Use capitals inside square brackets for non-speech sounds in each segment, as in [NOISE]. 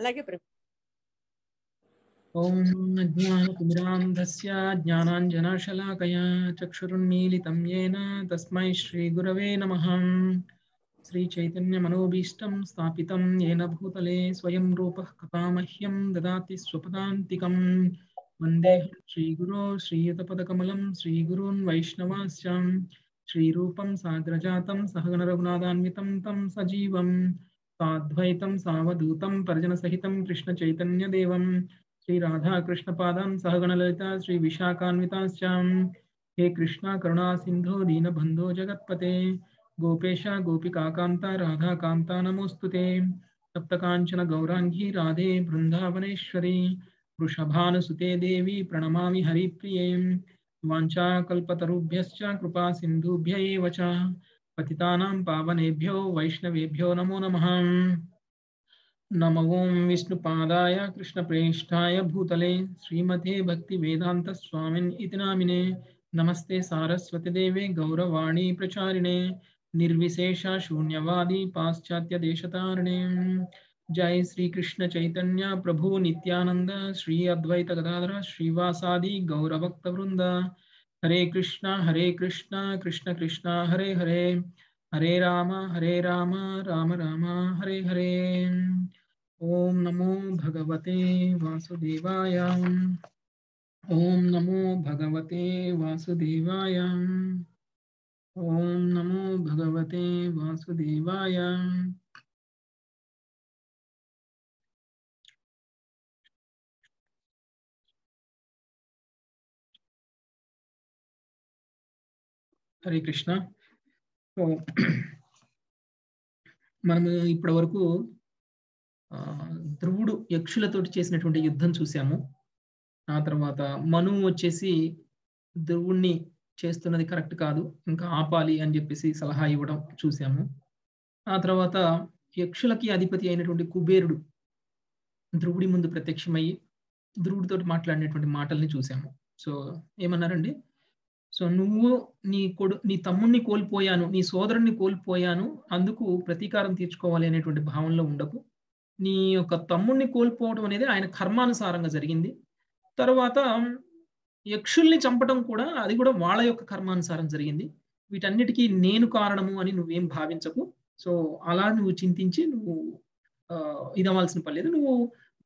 అలాగే ప్రభు ॐ अज्ञानतिमिरान्धस्य ज्ञानाञ्जनशलाकया चक्षुरुन्मीलितं येन तस्मै श्रीगुरवे नमः श्रीचैतन्यमनोभीष्टं स्थापितं येन भूतले स्वयं रूपः कथामह्यं ददाति स्वपदान्तिकं वन्देऽहं श्रीगुरो श्रीयुतपदकमलं श्रीगुरून् वैष्णवाश्च श्रीरूपं साग्रजातं सहगणरघुनाथान्वितं तं सजीवं साद्वैतं सावधूतं परिजनसहितं कृष्णचैतन्यदेवं। श्रीराधाकृष्णपादान् सहगणललिता श्रीविशाखान्विताश्च हे कृष्णा, करुणा, सिन्धो, दीनबन्धो, जगत्पते। गोपेश गोपिकान्ता राधाकान्ता, नमोऽस्तु ते। सप्तकाञ्चन, गौराङ्गी, राधे, बृन्दावनेश्वरी। वृषभानुसुते देवी, प्रणमामि हरिप्रिये। वाञ्छाकल्पतरुभ्यश्च, कृपा सिन्धुभ्य एव पतितानां पावनेभ्यो वैष्णवेभ्यो नमो नमः। नमो ॐ विष्णुपादाय कृष्णप्रेष्ठाय भूतले श्रीमते भक्तिवेदान्तस्वामिन् इति नामिने। नमस्ते सारस्वतीदेवे गौरवाणी प्रचारिणे, निर्विशेष शून्यवादी पाश्चात्यदेशतारिणे जय श्री कृष्ण चैतन्य प्रभु नित्यानंद श्री अद्वैत गदाधर, श्रीवासादि गौरभक्तवृंद हरे कृष्ण हरे कृष्ण कृष्ण कृष्ण, हरे हरे। हरे राम हरे राम राम राम, हरे हरे। ओम नमो भगवते वासुदेवाय। ओम नमो भगवते वासुदेवाय। ओम नमो भगवते वासुदेवाय। హరే కృష్ణ. మనము ఇప్పటి వరకు ఆ, ధ్రువుడు యక్షులతోటి చేసినటువంటి యుద్ధం చూసాము ఆ తర్వాత మనువు వచ్చేసి ధ్రువుణ్ణి చేస్తున్నది కరెక్ట్ కాదు ఇంకా ఆపాలి అని చెప్పేసి సలహా ఇవ్వడం చూసాము ఆ తర్వాత యక్షులకి అధిపతి అయినటువంటి కుబేరుడు ధ్రువుడి ముందు ప్రత్యక్షమయ్యి ధ్రువుడితో మాట్లాడినటువంటి మాటల్ని చూసాము సో ఏమన్నారండి? సో నువ్వు నీ కొడు నీ తమ్ముణ్ణి కోల్పోయాను నీ సోదరుణ్ణి కోల్పోయాను అందుకు ప్రతీకారం తీర్చుకోవాలి అనేటువంటి భావనలో ఉండకు. నీ యొక్క తమ్ముణ్ణి కోల్పోవడం అనేది ఆయన కర్మానుసారంగా జరిగింది. తర్వాత యక్షుల్ని చంపడం కూడా అది కూడా వాళ్ళ యొక్క కర్మానుసారం జరిగింది. వీటన్నిటికీ నేను కారణము అని నువ్వేం భావించకు. సో అలా నువ్వు చింతించి నువ్వు ఇదవ్వాల్సిన పని లేదు. నువ్వు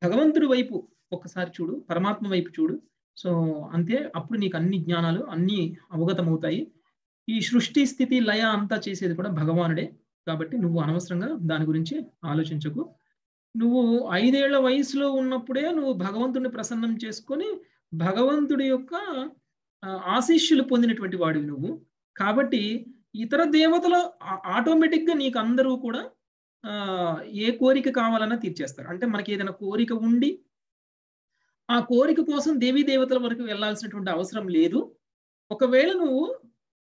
భగవంతుడి వైపు ఒక్కసారి చూడు పరమాత్మ వైపు చూడు. సో అంతే అప్పుడు నీకు అన్ని జ్ఞానాలు అన్ని అవగతమవుతాయి. ఈ సృష్టి స్థితి లయ అంతా చేసేది కూడా భగవానుడే. కాబట్టి నువ్వు అనవసరంగా దాని గురించి ఆలోచించకు. నువ్వు ఐదేళ్ళ వయసులో ఉన్నప్పుడే నువ్వు భగవంతుడిని ప్రసన్నం చేసుకొని భగవంతుడి యొక్క ఆశీస్సులు పొందినటువంటి వాడివి నువ్వు. కాబట్టి ఇతర దేవతలు ఆటోమేటిక్గా నీకు అందరూ కూడా ఏ కోరిక కావాలన్నా తీర్చేస్తారు. అంటే మనకి ఏదైనా కోరిక ఉండి ఆ కోరిక కోసం దేవీ దేవతల వరకు వెళ్ళాల్సినటువంటి అవసరం లేదు. ఒకవేళ నువ్వు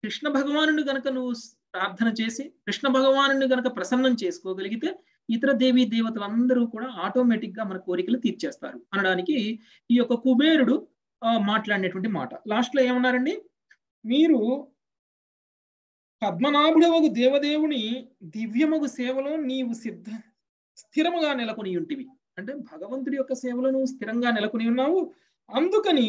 కృష్ణ భగవానుని గనక నువ్వు ప్రార్థన చేసి కృష్ణ భగవానుని గనక ప్రసన్నం చేసుకోగలిగితే ఇతర దేవీ దేవతలందరూ కూడా ఆటోమేటిక్గా మన కోరికలు తీర్చేస్తారు. అనడానికి ఈ యొక్క కుబేరుడు మాట్లాడినటువంటి మాట. లాస్ట్లో ఏమన్నారండి? మీరు పద్మనాభుడవగు దేవదేవుని దివ్యమగు సేవలో నీవు సిద్ధ స్థిరముగా నెలకొని ఉంటివి అంటే భగవంతుడి యొక్క సేవలో నువ్వు స్థిరంగా నెలకొని ఉన్నావు. అందుకని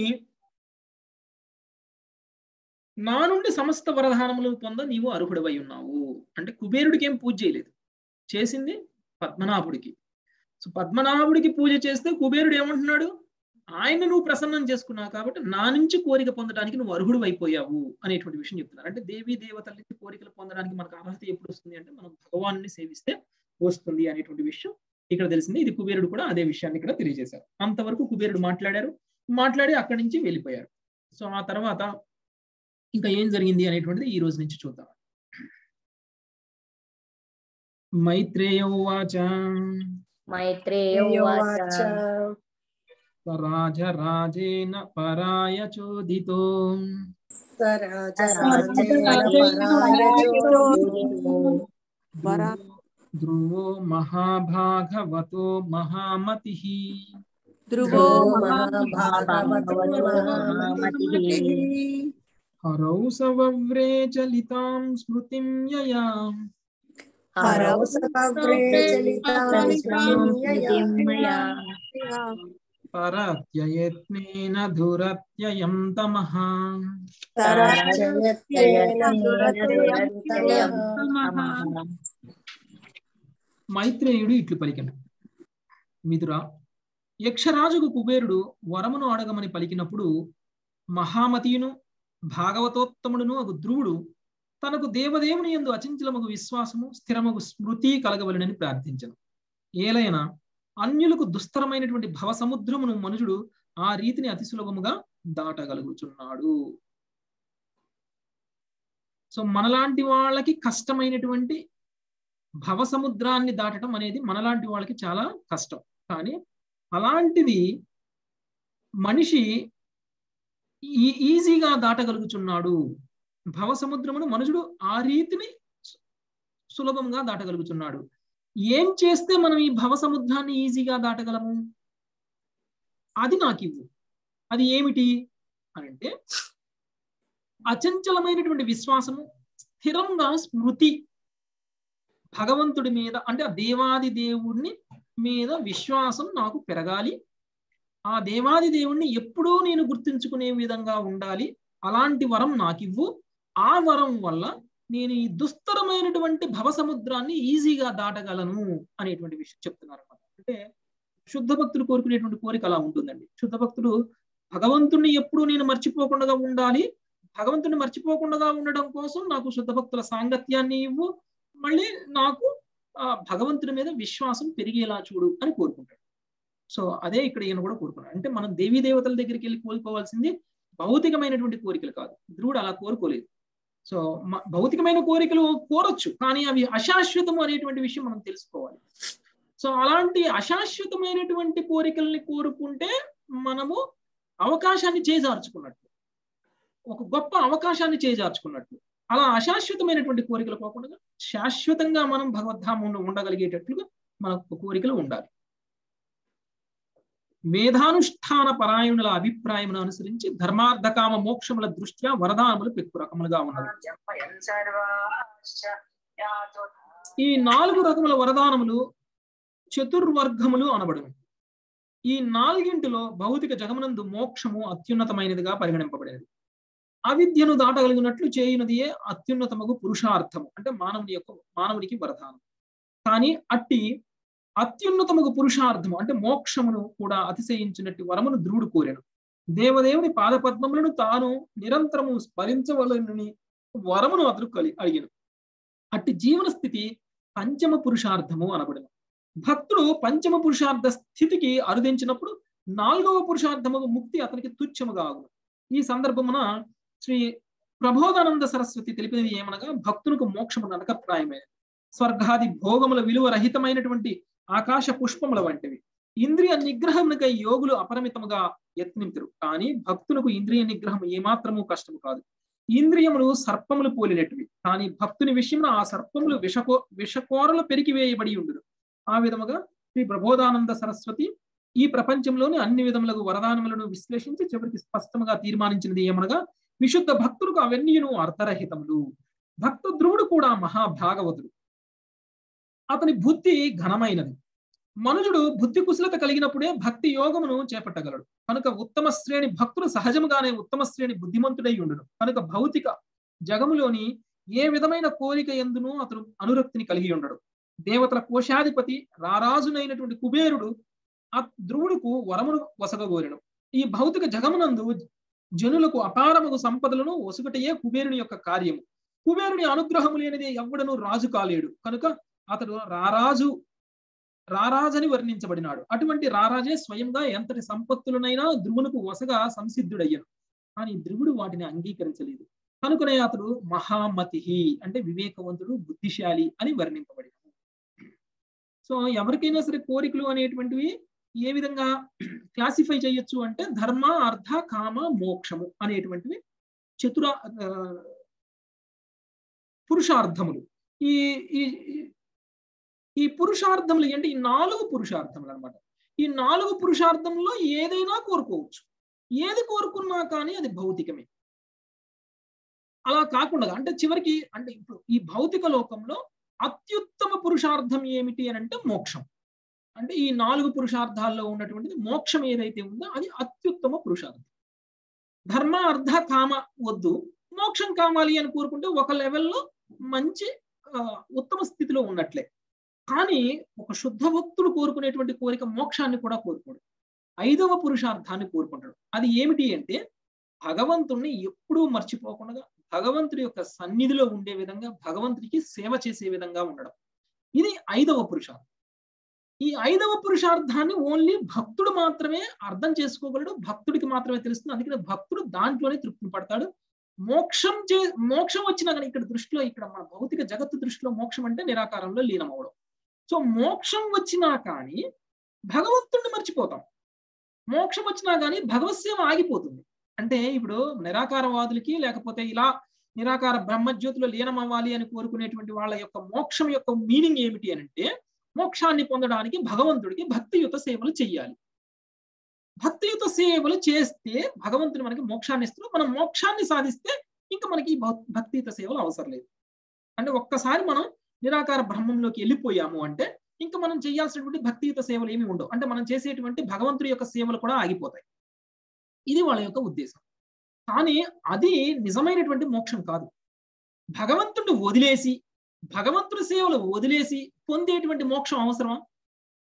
నా నుండి సమస్త వరదానములు పొంద నీవు అర్హుడవై ఉన్నావు. అంటే కుబేరుడికి ఏం పూజ చేయలేదు. చేసింది పద్మనాభుడికి. సో పద్మనాభుడికి పూజ చేస్తే కుబేరుడు ఏమంటున్నాడు? ఆయన నువ్వు ప్రసన్నం చేసుకున్నావు కాబట్టి నా నుంచి కోరిక పొందడానికి నువ్వు అర్హుడు అయిపోయావు అనేటువంటి విషయం చెప్తున్నారు. అంటే దేవీ దేవతల నుంచి కోరికలు పొందడానికి మనకు అర్హత ఎప్పుడు వస్తుంది అంటే మనం భగవాన్ని సేవిస్తే వస్తుంది అనేటువంటి విషయం ఇక్కడ తెలిసింది ఇది కుబేరుడు కూడా అదే విషయాన్ని ఇక్కడ తెలియజేశారు. అంతవరకు కుబేరుడు మాట్లాడారు. మాట్లాడి అక్కడి నుంచి వెళ్ళిపోయారు. సో ఆ తర్వాత ఇంకా ఏం జరిగింది అనేటువంటిది ఈ రోజు నుంచి చూద్దాం. మైత్రేయ ఉవాచ. మైత్రేయ ఉవాచ. రాజరాజేన పరాయ చోదితో వరా ధ్రువో మహాభాగవతో మహామతి ధ్రువో హరౌ సవవ్రే చలితాం స్మృతిం యయా హరౌ సపవ్రే చలితాం స్మృతిం యయా పరత్యయత్నేన ధురత్యయం తమః మైత్రేయుడు ఇట్లు పలికెను. మిథురా యక్షరాజుకు కుబేరుడు వరమును అడగమని పలికినప్పుడు మహామతియును భాగవతోత్తముడును ఒక ధ్రువుడు తనకు దేవదేవుని ఎందు అచంచలమగు విశ్వాసము స్థిరమగు స్మృతి కలగవలనని ప్రార్థించను. ఏలైనా అన్యులకు దుస్తరమైనటువంటి భవసముద్రమును మనుషుడు ఆ రీతిని అతి సులభముగా దాటగలుగుచున్నాడు. సో మనలాంటి వాళ్ళకి కష్టమైనటువంటి భవసముద్రాన్ని దాటడం అనేది మనలాంటి వాళ్ళకి చాలా కష్టం. కానీ అలాంటిది మనిషి ఈ ఈజీగా దాటగలుగుచున్నాడు. భవసముద్రమును మనుషుడు ఆ రీతిని సులభంగా దాటగలుగుతున్నాడు ఏం చేస్తే మనం ఈ భవసముద్రాన్ని ఈజీగా దాటగలము? అది నాకు ఇవ్వు అది ఏమిటి? అని అంటే అచంచలమైనటువంటి విశ్వాసము స్థిరంగా స్మృతి భగవంతుడి మీద అంటే ఆ దేవాది దేవుణ్ణి మీద విశ్వాసం నాకు పెరగాలి. ఆ దేవాది దేవుణ్ణి ఎప్పుడూ నేను గుర్తుంచుకునే విధంగా ఉండాలి. అలాంటి వరం నాకివ్వు. ఆ వరం వల్ల నేను ఈ దుస్తరమైనటువంటి భవసముద్రాన్ని ఈజీగా దాటగలను అనేటువంటి విషయం చెప్తున్నారు అనమాట అంటే శుద్ధ భక్తులు కోరుకునేటువంటి కోరిక అలా ఉంటుందండి. శుద్ధ భక్తులు భగవంతుణ్ణి ఎప్పుడూ నేను మర్చిపోకుండా ఉండాలి. భగవంతుని మర్చిపోకుండా ఉండడం కోసం నాకు శుద్ధ భక్తుల సాంగత్యాన్ని ఇవ్వు. మళ్ళీ నాకు ఆ భగవంతుని మీద విశ్వాసం పెరిగేలా చూడు అని కోరుకుంటాడు. సో అదే ఇక్కడ ఈయన కూడా కోరుకున్నాడు. అంటే మనం దేవీ దేవతల దగ్గరికి వెళ్ళి కోరుకోవాల్సింది భౌతికమైనటువంటి కోరికలు కాదు. ధ్రువుడు అలా కోరుకోలేదు. సో భౌతికమైన కోరికలు కోరొచ్చు కానీ అవి అశాశ్వతము అనేటువంటి విషయం మనం తెలుసుకోవాలి. సో అలాంటి అశాశ్వతమైనటువంటి కోరికల్ని కోరుకుంటే మనము అవకాశాన్ని చేజార్చుకున్నట్టు ఒక గొప్ప అవకాశాన్ని చేజార్చుకున్నట్టు అలా అశాశ్వతమైనటువంటి కోరికలు పోకుండా శాశ్వతంగా మనం భగవద్ధామంలో ఉండగలిగేటట్లుగా మనకు కోరికలు ఉండాలి. వేదానుష్ఠాన పరాయణుల అభిప్రాయమును అనుసరించి ధర్మార్థకామ మోక్షముల దృష్ట్యా వరదానములు పెక్కు రకములుగా ఉన్నవి. ఈ నాలుగు రకముల వరదానములు చతుర్వర్గములు అనబడును. ఈ నాలుగింటిలో భౌతిక జగమనందు మోక్షము అత్యున్నతమైనదిగా పరిగణింపబడేది. అవిద్యను దాటగలిగినట్లు చేయునదియే అత్యున్నతమగు పురుషార్థము అంటే మానవుని యొక్క మానవునికి వరదానం. కానీ అట్టి అత్యున్నతముగు పురుషార్థము అంటే మోక్షమును కూడా అతిశయించినట్టు వరమును ధ్రువుడు కోరాను. దేవదేవుని పాదపద్మములను తాను నిరంతరము స్మరించవలనని వరమును అతను కలి అడిగాను. అట్టి జీవన స్థితి పంచమ పురుషార్థము అనబడిన. భక్తుడు పంచమ పురుషార్థ స్థితికి అరుదించినప్పుడు నాలుగవ పురుషార్థము ముక్తి అతనికి తుచ్చముగా ఆగును. ఈ సందర్భమున శ్రీ ప్రబోధానంద సరస్వతి తెలిపినది ఏమనగా భక్తునికి మోక్షము ననకప్రాయమైనది స్వర్గాది భోగముల విలువ రహితమైనటువంటి ఆకాశ పుష్పముల వంటివి. ఇంద్రియ నిగ్రహమునకై యోగులు అపరిమితముగా యత్నించరు కానీ భక్తులకు ఇంద్రియ నిగ్రహం ఏమాత్రము కష్టము కాదు. ఇంద్రియములు సర్పములు పోలినటివి కానీ భక్తుని విషయంలో ఆ సర్పములు విషకో విషకోరలు పెరికివేయబడి ఉండును. ఆ విధముగా శ్రీ ప్రబోధానంద సరస్వతి ఈ ప్రపంచంలోని అన్ని విధములకు వరదానములను విశ్లేషించి చివరికి స్పష్టంగా తీర్మానించినది ఏమనగా విశుద్ధ భక్తులకు అవన్నీను అర్థరహితములు. భక్త ధ్రువుడు కూడా మహాభాగవతుడు. అతని బుద్ధి ఘనమైనది. మనుజుడు బుద్ధి కుశలత కలిగినప్పుడే భక్తి యోగమును చేపట్టగలడు. కనుక ఉత్తమ శ్రేణి భక్తుడు సహజముగానే ఉత్తమ శ్రేణి బుద్ధిమంతుడై ఉండడు కనుక భౌతిక జగములోని ఏ విధమైన కోరిక ఎందునూ అతను అనురక్తిని కలిగి ఉండడు. దేవతల కోశాధిపతి రారాజునైనటువంటి కుబేరుడు ఆ ధ్రువుడుకు వరమును వసగగోరెను. ఈ భౌతిక జగమునందు జనులకు అపారముగు సంపదలను వసుగటయే కుబేరుని యొక్క కార్యము. కుబేరుని అనుగ్రహము లేనిది ఎవ్వడను రాజు కాలేడు. కనుక అతడు రారాజు రారాజని వర్ణించబడినాడు. అటువంటి రారాజే స్వయంగా ఎంతటి సంపత్తులనైనా ధ్రువునకు వసగా సంసిద్ధుడయ్యను. కానీ ధ్రువుడు వాటిని అంగీకరించలేదు. కనుకనే అతడు మహామతి అంటే వివేకవంతుడు బుద్ధిశాలి అని వర్ణింపబడినాడు. సో ఎవరికైనా సరే కోరికలు అనేటువంటివి ఏ విధంగా క్లాసిఫై చేయొచ్చు అంటే ధర్మ అర్థ కామ మోక్షము అనేటువంటివి చతుర పురుషార్థములు. ఈ ఈ పురుషార్థములు అంటే ఈ నాలుగు పురుషార్థములు అనమాట ఈ నాలుగు పురుషార్థంలో ఏదైనా కోరుకోవచ్చు. ఏది కోరుకున్నా కానీ అది భౌతికమే. అలా కాకుండా అంటే చివరికి అంటే ఇప్పుడు ఈ భౌతిక లోకంలో అత్యుత్తమ పురుషార్థం ఏమిటి అని అంటే మోక్షం. అంటే ఈ నాలుగు పురుషార్థాల్లో ఉన్నటువంటిది మోక్షం ఏదైతే ఉందో అది అత్యుత్తమ పురుషార్థం. ధర్మ అర్థ కామ వద్దు. మోక్షం కావాలి అని కోరుకుంటే ఒక లెవెల్లో మంచి ఉత్తమ స్థితిలో ఉన్నట్లే. కానీ ఒక శుద్ధ భక్తుడు కోరుకునేటువంటి కోరిక మోక్షాన్ని కూడా కోరుకోడు. ఐదవ పురుషార్థాన్ని కోరుకుంటాడు. అది ఏమిటి అంటే భగవంతుణ్ణి ఎప్పుడూ మర్చిపోకుండా భగవంతుడి యొక్క సన్నిధిలో ఉండే విధంగా భగవంతుడికి సేవ చేసే విధంగా ఉండడం. ఇది ఐదవ పురుషార్థం. ఈ ఐదవ పురుషార్థాన్ని ఓన్లీ భక్తుడు మాత్రమే అర్థం చేసుకోగలడు భక్తుడికి మాత్రమే తెలుస్తుంది. అందుకని భక్తుడు దాంట్లోనే తృప్తి పడతాడు. మోక్షం చే మోక్షం వచ్చినా కానీ ఇక్కడ దృష్టిలో ఇక్కడ మన భౌతిక జగత్తు దృష్టిలో మోక్షం అంటే నిరాకారంలో లీనమవడం. సో మోక్షం వచ్చినా కానీ భగవంతుణ్ణి మర్చిపోతాం. మోక్షం వచ్చినా కానీ భగవత్సేవ ఆగిపోతుంది. అంటే ఇప్పుడు నిరాకారవాదులకి లేకపోతే ఇలా నిరాకార బ్రహ్మజ్యోతిలో లీనం అవ్వాలి అని కోరుకునేటువంటి వాళ్ళ యొక్క మోక్షం యొక్క మీనింగ్ ఏమిటి అని అంటే మోక్షాన్ని పొందడానికి భగవంతుడికి భక్తియుత సేవలు చెయ్యాలి. భక్తియుత సేవలు చేస్తే భగవంతుడు మనకి మోక్షాన్ని ఇస్తున్నాడు. మనం మోక్షాన్ని సాధిస్తే ఇంకా మనకి భక్తియుత సేవలు అవసరం లేదు. అంటే ఒక్కసారి మనం నిరాకార బ్రహ్మంలోకి వెళ్ళిపోయాము అంటే ఇంకా మనం చేయాల్సినటువంటి భక్తియుత సేవలు ఏమి ఉండవు. అంటే మనం చేసేటువంటి భగవంతుడి యొక్క సేవలు కూడా ఆగిపోతాయి. ఇది వాళ్ళ యొక్క ఉద్దేశం. కానీ అది నిజమైనటువంటి మోక్షం కాదు. భగవంతుడు వదిలేసి భగవంతుడి సేవలు వదిలేసి పొందేటువంటి మోక్షం అవసరమా?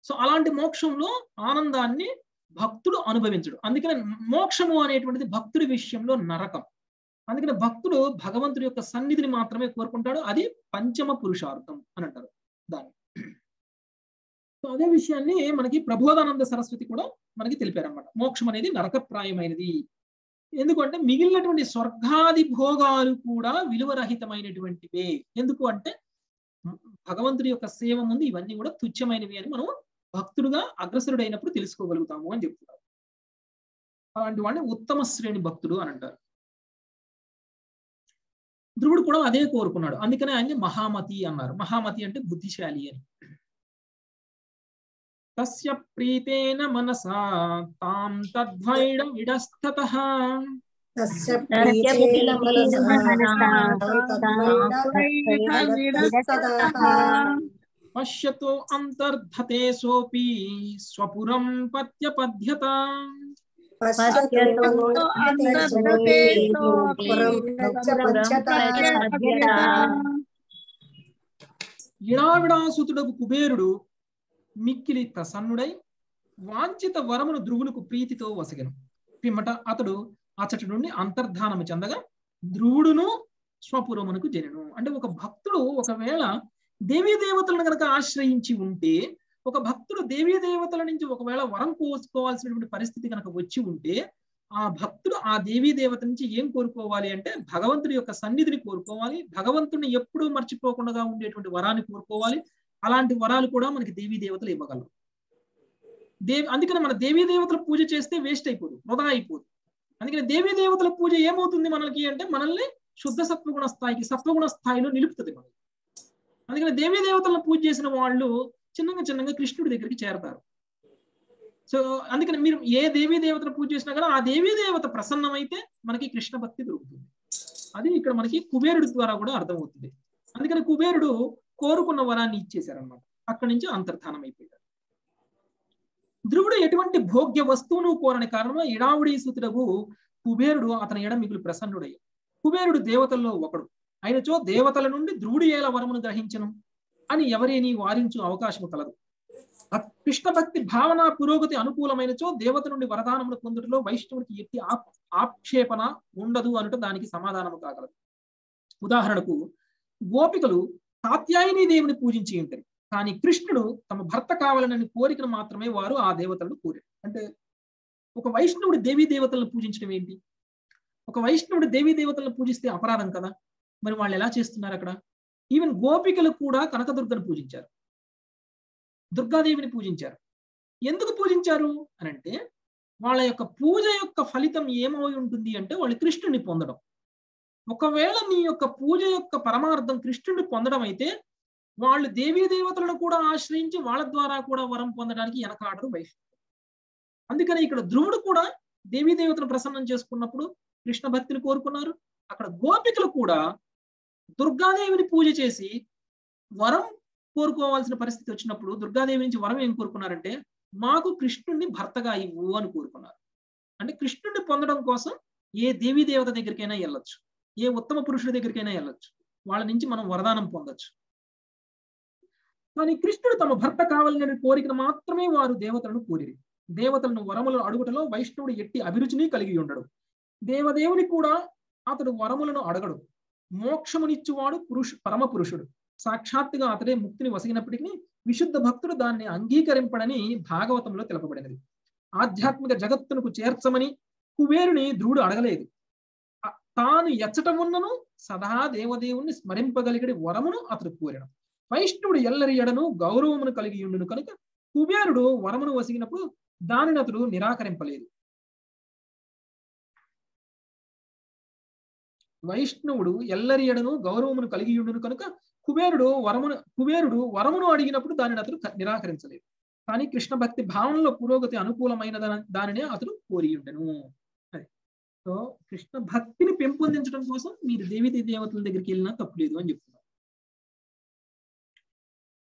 సో అలాంటి మోక్షంలో ఆనందాన్ని భక్తుడు అనుభవించడు. అందుకనే మోక్షము అనేటువంటిది భక్తుడి విషయంలో నరకం. అందుకని భక్తుడు భగవంతుడి యొక్క సన్నిధిని మాత్రమే కోరుకుంటాడు. అది పంచమ పురుషార్థం అని అంటారు దాన్ని. సో అదే విషయాన్ని మనకి ప్రబోధానంద సరస్వతి కూడా మనకి తెలిపారనమాట మోక్షం అనేది నరకప్రాయమైనది. ఎందుకంటే మిగిలినటువంటి స్వర్గాది భోగాలు కూడా విలువరహితమైనటువంటివే ఎందుకు అంటే భగవంతుడి యొక్క సేవ ముందు ఇవన్నీ కూడా తుచ్చమైనవి అని మనం భక్తుడుగా అగ్రసరుడైనప్పుడు తెలుసుకోగలుగుతాము అని చెప్తున్నారు. అలాంటి వాడిని ఉత్తమ శ్రేణి భక్తుడు అని అంటారు. ధ్రువుడు కూడా అదే కోరుకున్నాడు. అందుకనే ఆయన్ని మహామతి అన్నారు. మహామతి అంటే బుద్ధిశాలి అని. తస్య ప్రీతేన మనసా తాం తద్వైడ ఇడస్తతః. పశ్యతో అంతర్ధతే సోపి స్వపురం పత్యపద్యత ఇడావిడాసుతుడకు కుబేరుడు మిక్కిలి ప్రసన్నుడై వాంఛిత వరమును ధ్రువులకు ప్రీతితో వసగను పిమ్మట అతడు అచటి నుండి అంతర్ధానము చెందగా ధ్రువుడును స్వపురమునకు జనను. అంటే ఒక భక్తుడు ఒకవేళ దేవీ దేవతలను కనుక ఆశ్రయించి ఉంటే ఒక భక్తుడు దేవీ దేవతల నుంచి ఒకవేళ వరం కోసుకోవాల్సినటువంటి పరిస్థితి కనుక వచ్చి ఉంటే ఆ భక్తుడు ఆ దేవీ దేవత నుంచి ఏం కోరుకోవాలి అంటే భగవంతుడి యొక్క సన్నిధిని కోరుకోవాలి భగవంతుడిని ఎప్పుడూ మర్చిపోకుండా ఉండేటువంటి వరాన్ని కోరుకోవాలి అలాంటి వరాలు కూడా మనకి దేవీ దేవతలు ఇవ్వగలరు. దేవి అందుకని మన దేవీ దేవతలు పూజ చేస్తే వేస్ట్ అయిపోదు వృధా అయిపోదు. అందుకని దేవీ దేవతల పూజ ఏమవుతుంది మనకి అంటే మనల్ని శుద్ధ సత్వగుణ స్థాయికి సత్వగుణ స్థాయిలో నిలుపుతుంది మనకి అందుకని దేవీ దేవతలను పూజ చేసిన వాళ్ళు చిన్నగా చిన్నగా కృష్ణుడి దగ్గరికి చేరతారు. సో అందుకని మీరు ఏ దేవీ దేవతను పూజ చేసినా కూడా ఆ దేవీ దేవత ప్రసన్నమైతే మనకి కృష్ణ భక్తి దొరుకుతుంది అది ఇక్కడ మనకి కుబేరుడి ద్వారా కూడా అర్థమవుతుంది. అందుకని కుబేరుడు కోరుకున్న వరాన్ని ఇచ్చేశారనమాట అక్కడి నుంచి అంతర్ధానం అయిపోయాడు ధ్రువుడు ఎటువంటి భోగ్య వస్తువును కోరని కారణంగా ఇడావుడి సుతుడగు కుబేరుడు అతని ఎడ మిగులు ప్రసన్నుడై. కుబేరుడు దేవతల్లో ఒకడు. అయినచో దేవతల నుండి ధ్రువుడు ఏల వరమును గ్రహించను అని ఎవరేని వారించు అవకాశం కలదు. కృష్ణ భక్తి భావన పురోగతి అనుకూలమైనచో దేవత నుండి వరదానములు పొందుటలో వైష్ణవుడికి ఎట్టి ఆక్షేపణ ఉండదు అనుట దానికి సమాధానము కాగలదు. ఉదాహరణకు గోపికలు కాత్యాయని దేవుని పూజించి ఉంటారు. కానీ కృష్ణుడు తమ భర్త కావాలనని కోరికను మాత్రమే వారు ఆ దేవతలను కోరారు. అంటే ఒక వైష్ణవుడు దేవీ దేవతలను పూజించడం ఏంటి? ఒక వైష్ణవుడు దేవీ దేవతలను పూజిస్తే అపరాధం కదా? మరి వాళ్ళు ఎలా చేస్తున్నారు అక్కడ? ఈవెన్ గోపికలు కూడా కనకదుర్గను పూజించారు. దుర్గాదేవిని పూజించారు. ఎందుకు పూజించారు? అని అంటే వాళ్ళ యొక్క పూజ యొక్క ఫలితం ఏమై ఉంటుంది అంటే వాళ్ళు కృష్ణుడిని పొందడం. ఒకవేళ నీ యొక్క పూజ యొక్క పరమార్థం కృష్ణుడిని పొందడం అయితే వాళ్ళు దేవీ దేవతలను కూడా ఆశ్రయించి వాళ్ళ ద్వారా కూడా వరం పొందడానికి వెనకాడరు వైష్ణవుడు అందుకని ఇక్కడ ధ్రువుడు కూడా దేవీ దేవతను ప్రసన్నం చేసుకున్నప్పుడు కృష్ణ భక్తిని కోరుకున్నారు. అక్కడ గోపికలు కూడా దుర్గాదేవిని పూజ చేసి వరం కోరుకోవాల్సిన పరిస్థితి వచ్చినప్పుడు దుర్గాదేవి నుంచి వరం ఏం కోరుకున్నారంటే మాకు కృష్ణుడిని భర్తగా ఇవ్వు అని కోరుకున్నారు. అంటే కృష్ణుడిని పొందడం కోసం ఏ దేవీ దేవత దగ్గరికైనా వెళ్ళొచ్చు. ఏ ఉత్తమ పురుషుడి దగ్గరికైనా వెళ్ళొచ్చు. వాళ్ళ నుంచి మనం వరదానం పొందొచ్చు. కానీ కృష్ణుడు తమ భర్త కావాలనే కోరికను మాత్రమే వారు దేవతలను కోరిరి. దేవతలను వరములను అడుగుటలో వైష్ణవుడు ఎట్టి అభిరుచిని కలిగి ఉండడు. దేవదేవుని కూడా అతడు వరములను అడగడు. మోక్షమునిచ్చువాడు పురుషు పరమ పురుషుడు సాక్షాత్తుగా అతడే ముక్తిని వసిగినప్పటికీ విశుద్ధ భక్తుడు దాన్ని అంగీకరింపడని భాగవతంలో తెలపబడినది. ఆధ్యాత్మిక జగత్తునకు చేర్చమని కుబేరుని ధ్రువుడు అడగలేదు. తాను ఎచ్చటమున్నను సదా దేవదేవుణ్ణి స్మరింపగలిగడి వరమును అతడు కోరడం వైష్ణవుడు ఎల్లరి ఎడను గౌరవమును కలిగి ఉండును కనుక కుబేరుడు వరమును వసిగినప్పుడు దానిని అతడు నిరాకరింపలేదు. వైష్ణవుడు ఎల్లరి ఎడను గౌరవమును కలిగి ఉండును కనుక కుబేరుడు వరమును కుబేరుడు వరమును అడిగినప్పుడు దానిని అతడు నిరాకరించలేదు. కానీ కృష్ణ భక్తి భావనలో పురోగతి అనుకూలమైన దాని- దానినే అతడు కోరి ఉండెను. అది. సో కృష్ణ భక్తిని పెంపొందించడం కోసం మీరు దేవీ దేవతల దగ్గరికి వెళ్ళినా తప్పులేదు అని చెప్తున్నారు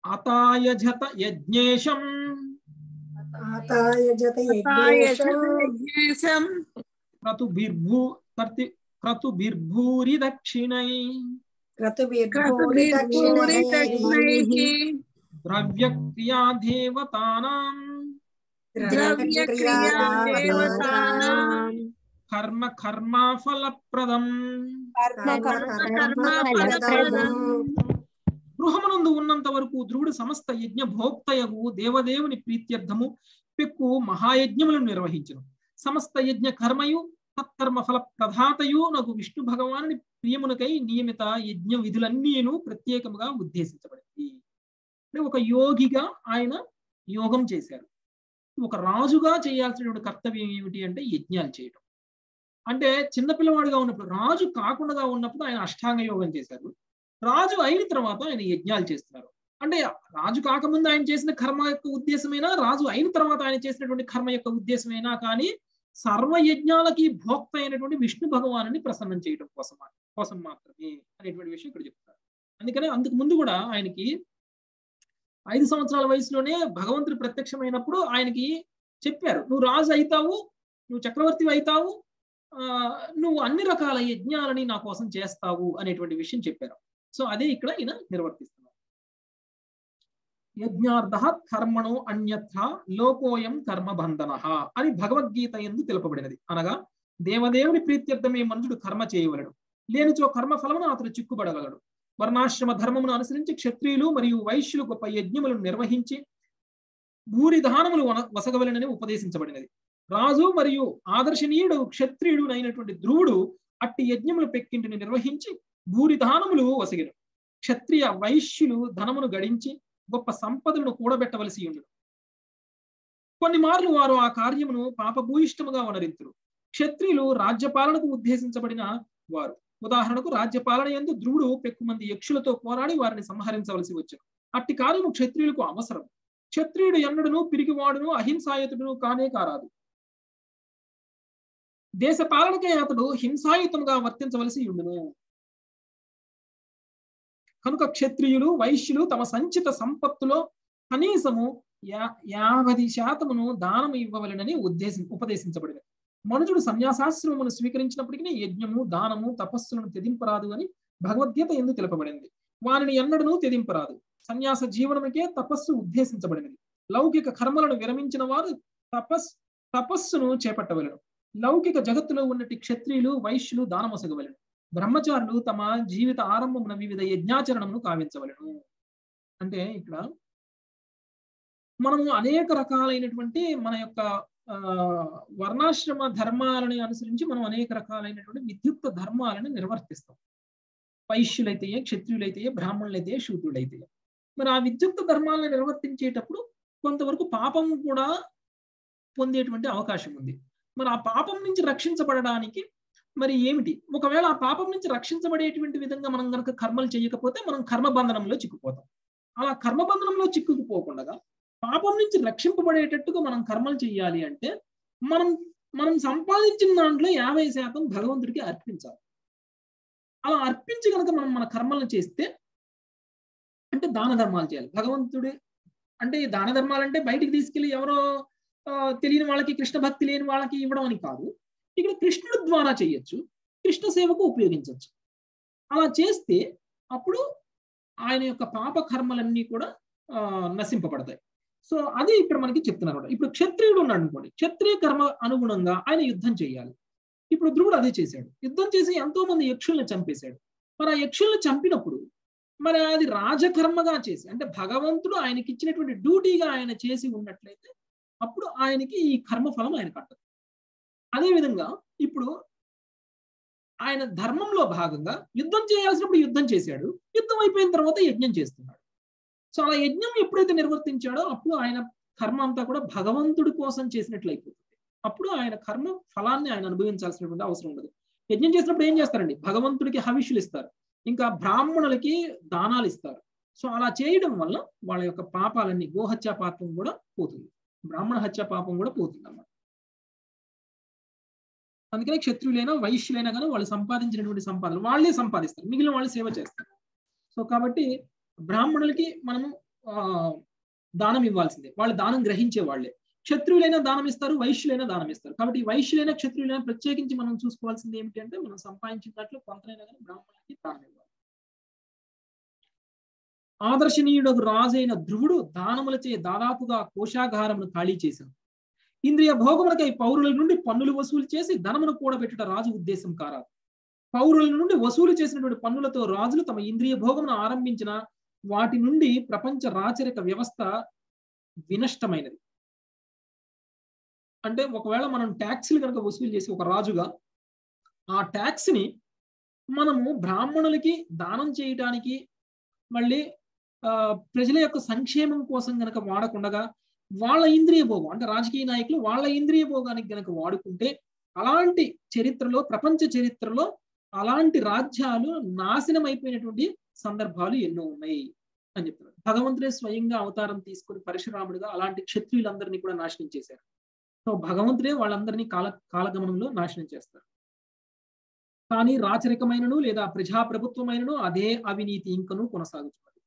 अताय झत यज्ञेशम्। क्रतुभिर्भू क्रतुभिर्भूरिदक्षिणै। कर्म द्रव्यक्रिया फल प्रदम कर्म कर्म గృహమునందు ఉన్నంత వరకు ధ్రువుడు సమస్త యజ్ఞ భోక్తయగు దేవదేవుని ప్రీత్యర్థము పెక్కు మహాయజ్ఞములను నిర్వహించను. సమస్త యజ్ఞ కర్మయు తత్కర్మ ఫల ప్రధాతయు నాకు విష్ణు భగవానుని ప్రియమునకై నియమిత యజ్ఞ విధులన్నీను ప్రత్యేకముగా ఉద్దేశించబడింది. అంటే ఒక యోగిగా ఆయన యోగం చేశారు. ఒక రాజుగా చేయాల్సినటువంటి కర్తవ్యం ఏమిటి అంటే యజ్ఞాలు చేయడం అంటే చిన్నపిల్లవాడిగా ఉన్నప్పుడు రాజు కాకుండా ఉన్నప్పుడు ఆయన అష్టాంగ యోగం చేశారు. రాజు అయిన తర్వాత ఆయన యజ్ఞాలు చేస్తున్నారు అంటే రాజు కాకముందు ఆయన చేసిన కర్మ యొక్క ఉద్దేశమైనా రాజు అయిన తర్వాత ఆయన చేసినటువంటి కర్మ యొక్క ఉద్దేశమైనా కానీ సర్వ యజ్ఞాలకి భోక్త అయినటువంటి విష్ణు భగవాను ప్రసన్నం చేయడం కోసం కోసం మాత్రమే అనేటువంటి విషయం ఇక్కడ చెప్తారు. అందుకనే అందుకు ముందు కూడా ఆయనకి ఐదు సంవత్సరాల వయసులోనే భగవంతుడు ప్రత్యక్షమైనప్పుడు ఆయనకి చెప్పారు నువ్వు రాజు అవుతావు నువ్వు చక్రవర్తి అవుతావు ఆ నువ్వు అన్ని రకాల యజ్ఞాలని నా కోసం చేస్తావు అనేటువంటి విషయం చెప్పారు. సో అదే ఇక్కడ ఈయన నిర్వర్తిస్తున్నారు. యజ్ఞార్థ కర్మణో అన్యథ లోకోయం కర్మ బంధన అని భగవద్గీత ఎందు తెలుపబడినది. అనగా దేవదేవుని ప్రీత్యర్థమే మనుషుడు కర్మ చేయవలడు. లేనిచో కర్మ ఫలమును అతడు చిక్కుబడగలడు. వర్ణాశ్రమ ధర్మమును అనుసరించి క్షత్రియులు మరియు వైశ్యులు గొప్ప యజ్ఞములను నిర్వహించి భూరి దానములు వన- వసగవలనని ఉపదేశించబడినది. రాజు మరియు ఆదర్శనీయుడు క్షత్రియుడు అయినటువంటి ధ్రువుడు అట్టి యజ్ఞములు పెక్కింటిని నిర్వహించి భూరిధానములు వసగిరు. క్షత్రియ వైశ్యులు ధనమును గడించి గొప్ప సంపదలను కూడబెట్టవలసి ఉండు కొన్ని మార్లు వారు ఆ కార్యమును పాపభూయిష్టముగా వనరింతురు. క్షత్రియులు రాజ్యపాలనకు ఉద్దేశించబడిన వారు. ఉదాహరణకు రాజ్యపాలన ఎందు ధ్రువుడు పెక్కుమంది యక్షులతో పోరాడి వారిని సంహరించవలసి వచ్చారు అట్టి కార్యము క్షత్రియులకు అవసరం. క్షత్రియుడు ఎన్నడును పిరిగివాడును అహింసాయుతుడును కానే కారాదు. దేశ పాలనకే అతడు హింసాయుతంగా వర్తించవలసి ఉండును. కనుక క్షత్రియులు వైశ్యులు తమ సంచిత సంపత్తులో కనీసము యా- యాభై శాతమును దానము ఇవ్వవలనని ఉద్దేశం ఉపదేశించబడినది. మనుషుడు సన్యాసాశ్రమమును స్వీకరించినప్పటికీ యజ్ఞము దానము తపస్సులను తెదింపరాదు అని భగవద్గీత ఎందు తెలుపబడింది. వారిని ఎన్నడనూ తెదింపరాదు. సన్యాస జీవనముకే తపస్సు ఉద్దేశించబడినది. లౌకిక కర్మలను విరమించిన వారు తపస్ తపస్సును చేపట్టవలను. లౌకిక జగత్తులో ఉన్నటి క్షత్రియులు వైశ్యులు దానమొసగవలను బ్రహ్మచారులు తమ జీవిత ఆరంభమున వివిధ యజ్ఞాచరణమును కావించవలను. అంటే ఇక్కడ మనము అనేక రకాలైనటువంటి మన యొక్క ఆ వర్ణాశ్రమ ధర్మాలని అనుసరించి మనం అనేక రకాలైనటువంటి విద్యుక్త ధర్మాలను నిర్వర్తిస్తాం. వైశ్యులైతే క్షత్రియులైతే బ్రాహ్మణులైతే శూద్రులైతే మరి ఆ విద్యుక్త ధర్మాలను నిర్వర్తించేటప్పుడు కొంతవరకు పాపం కూడా పొందేటువంటి అవకాశం ఉంది మరి ఆ పాపం నుంచి రక్షించబడడానికి మరి ఏమిటి? ఒకవేళ ఆ పాపం నుంచి రక్షించబడేటువంటి విధంగా మనం కనుక కర్మలు చేయకపోతే మనం కర్మబంధనంలో చిక్కుపోతాం అలా కర్మబంధనంలో చిక్కుకుపోకుండా పాపం నుంచి రక్షింపబడేటట్టుగా మనం కర్మలు చేయాలి అంటే మనం మనం సంపాదించిన దాంట్లో యాభై శాతం భగవంతుడికి అర్పించాలి. అలా అర్పించి కనుక మనం మన కర్మలను చేస్తే అంటే దాన ధర్మాలు చేయాలి. భగవంతుడు అంటే ఈ దాన ధర్మాలు అంటే బయటికి తీసుకెళ్ళి ఎవరో తెలియని వాళ్ళకి కృష్ణ భక్తి లేని వాళ్ళకి ఇవ్వడం అని కాదు. ఇక్కడ కృష్ణుడు ద్వారా చేయొచ్చు కృష్ణ సేవకు ఉపయోగించవచ్చు అలా చేస్తే అప్పుడు ఆయన యొక్క పాప కర్మలన్నీ కూడా ఆ, నశింపబడతాయి. సో అది ఇక్కడ మనకి చెప్తున్నారు ఇప్పుడు క్షత్రియుడు ఉన్నాడు అనుకోండి. క్షత్రియ కర్మ అనుగుణంగా ఆయన యుద్ధం చేయాలి. ఇప్పుడు ధ్రువుడు అదే చేశాడు. యుద్ధం చేసి ఎంతో మంది యక్షుల్ని చంపేశాడు. మరి ఆ యక్షుల్ని చంపినప్పుడు మరి అది రాజకర్మగా చేసి అంటే భగవంతుడు ఆయనకి ఇచ్చినటువంటి డ్యూటీగా ఆయన చేసి ఉన్నట్లయితే అప్పుడు ఆయనకి ఈ కర్మఫలం ఆయన కట్టదు. అదేవిధంగా ఇప్పుడు ఆయన ధర్మంలో భాగంగా యుద్ధం చేయాల్సినప్పుడు యుద్ధం చేశాడు. యుద్ధం అయిపోయిన తర్వాత యజ్ఞం చేస్తున్నాడు. సో అలా యజ్ఞం ఎప్పుడైతే నిర్వర్తించాడో అప్పుడు ఆయన కర్మ అంతా కూడా భగవంతుడి కోసం చేసినట్లు అయిపోతుంది. అప్పుడు ఆయన కర్మ ఫలాన్ని ఆయన అనుభవించాల్సినటువంటి అవసరం ఉండదు. యజ్ఞం చేసినప్పుడు ఏం చేస్తారండి? భగవంతుడికి హవిష్యులు ఇస్తారు. ఇంకా బ్రాహ్మణులకి దానాలు ఇస్తారు. సో అలా చేయడం వల్ల వాళ్ళ యొక్క పాపాలన్నీ గోహత్య పాపం కూడా పోతుంది. బ్రాహ్మణ హత్య పాపం కూడా పోతుంది అన్నమాట అందుకనే క్షత్రులైనా వైశ్యులైనా కానీ వాళ్ళు సంపాదించినటువంటి సంపాదన వాళ్ళే సంపాదిస్తారు. మిగిలిన వాళ్ళు సేవ చేస్తారు. సో కాబట్టి బ్రాహ్మణులకి మనము ఆ దానం ఇవ్వాల్సిందే. వాళ్ళు దానం గ్రహించే వాళ్ళే. క్షత్రువులైనా దానం ఇస్తారు వైశ్యులైనా దానం ఇస్తారు. కాబట్టి వైశ్యులైన వైశ్యులైనా క్షత్రువులైనా ప్రత్యేకించి మనం చూసుకోవాల్సింది ఏమిటి అంటే మనం సంపాదించిన దాంట్లో కొంతనైనా కానీ బ్రాహ్మణులకి దానం ఇవ్వాలి. ఆదర్శనీయుడు రాజైన ధ్రువుడు దానములచే దాదాపుగా కోశాగారమును ఖాళీ చేశాడు. ఇంద్రియ భోగములకై పౌరుల నుండి పన్నులు వసూలు చేసి ధనమును కూడబెట్టుట రాజు ఉద్దేశం కారాదు. పౌరుల నుండి వసూలు చేసినటువంటి పన్నులతో రాజులు తమ ఇంద్రియ భోగమును ఆరంభించిన వాటి నుండి ప్రపంచ రాచరిక వ్యవస్థ వినష్టమైనది. అంటే ఒకవేళ మనం ట్యాక్స్లు కనుక వసూలు చేసి ఒక రాజుగా ఆ ట్యాక్స్ని మనము బ్రాహ్మణులకి దానం చేయటానికి మళ్ళీ ఆ ప్రజల యొక్క సంక్షేమం కోసం గనక వాడకుండగా వాళ్ళ ఇంద్రియ భోగం అంటే రాజకీయ నాయకులు వాళ్ళ ఇంద్రియ భోగానికి గనక వాడుకుంటే అలాంటి చరిత్రలో ప్రపంచ చరిత్రలో అలాంటి రాజ్యాలు నాశనం అయిపోయినటువంటి సందర్భాలు ఎన్నో ఉన్నాయి అని చెప్తున్నారు. భగవంతుడే స్వయంగా అవతారం తీసుకుని పరశురాముడిగా అలాంటి క్షత్రియులందరినీ కూడా నాశనం చేశారు. సో భగవంతుడే వాళ్ళందరినీ కాల కాలగమనంలో నాశనం చేస్తారు. కానీ రాచరికమైనను లేదా ప్రజాప్రభుత్వమైనను అదే అవినీతి ఇంకను కొనసాగుతున్నది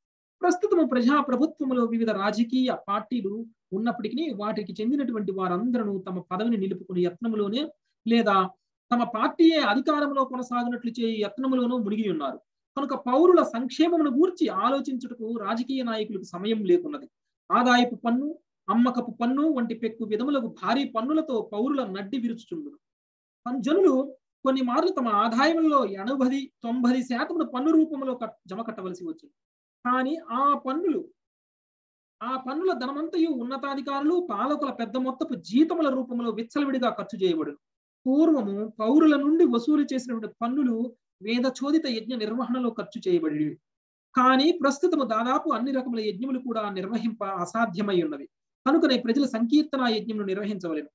ప్రస్తుతము ప్రజాప్రభుత్వములో వివిధ రాజకీయ పార్టీలు ఉన్నప్పటికీ వాటికి చెందినటువంటి వారందరూ తమ పదవిని నిలుపుకునే యత్నములోనే లేదా తమ పార్టీయే అధికారంలో కొనసాగినట్లు చేయి యత్నములోనూ మునిగి ఉన్నారు. కనుక పౌరుల సంక్షేమమును గూర్చి ఆలోచించుటకు రాజకీయ నాయకులకు సమయం లేకున్నది. ఆదాయపు పన్ను అమ్మకపు పన్ను వంటి పెక్కు విధములకు భారీ పన్నులతో పౌరుల నడ్డి విరుచుచుండును. జనులు కొన్ని మార్లు తమ ఆదాయంలో ఎనభై తొంభై శాతమును పన్ను రూపంలో జమ కట్టవలసి వచ్చింది. కానీ ఆ పన్నులు ఆ పన్నుల ధనమంతయు ఉన్నతాధికారులు పాలకుల పెద్ద మొత్తపు జీతముల రూపంలో విచ్చలవిడిగా ఖర్చు చేయబడును. పూర్వము పౌరుల నుండి వసూలు చేసినటువంటి పన్నులు వేద చోదిత యజ్ఞ నిర్వహణలో ఖర్చు చేయబడి కానీ ప్రస్తుతము దాదాపు అన్ని రకముల యజ్ఞములు కూడా నిర్వహింప అసాధ్యమై ఉన్నవి. కనుకనే ప్రజల సంకీర్తన యజ్ఞమును నిర్వహించవలెను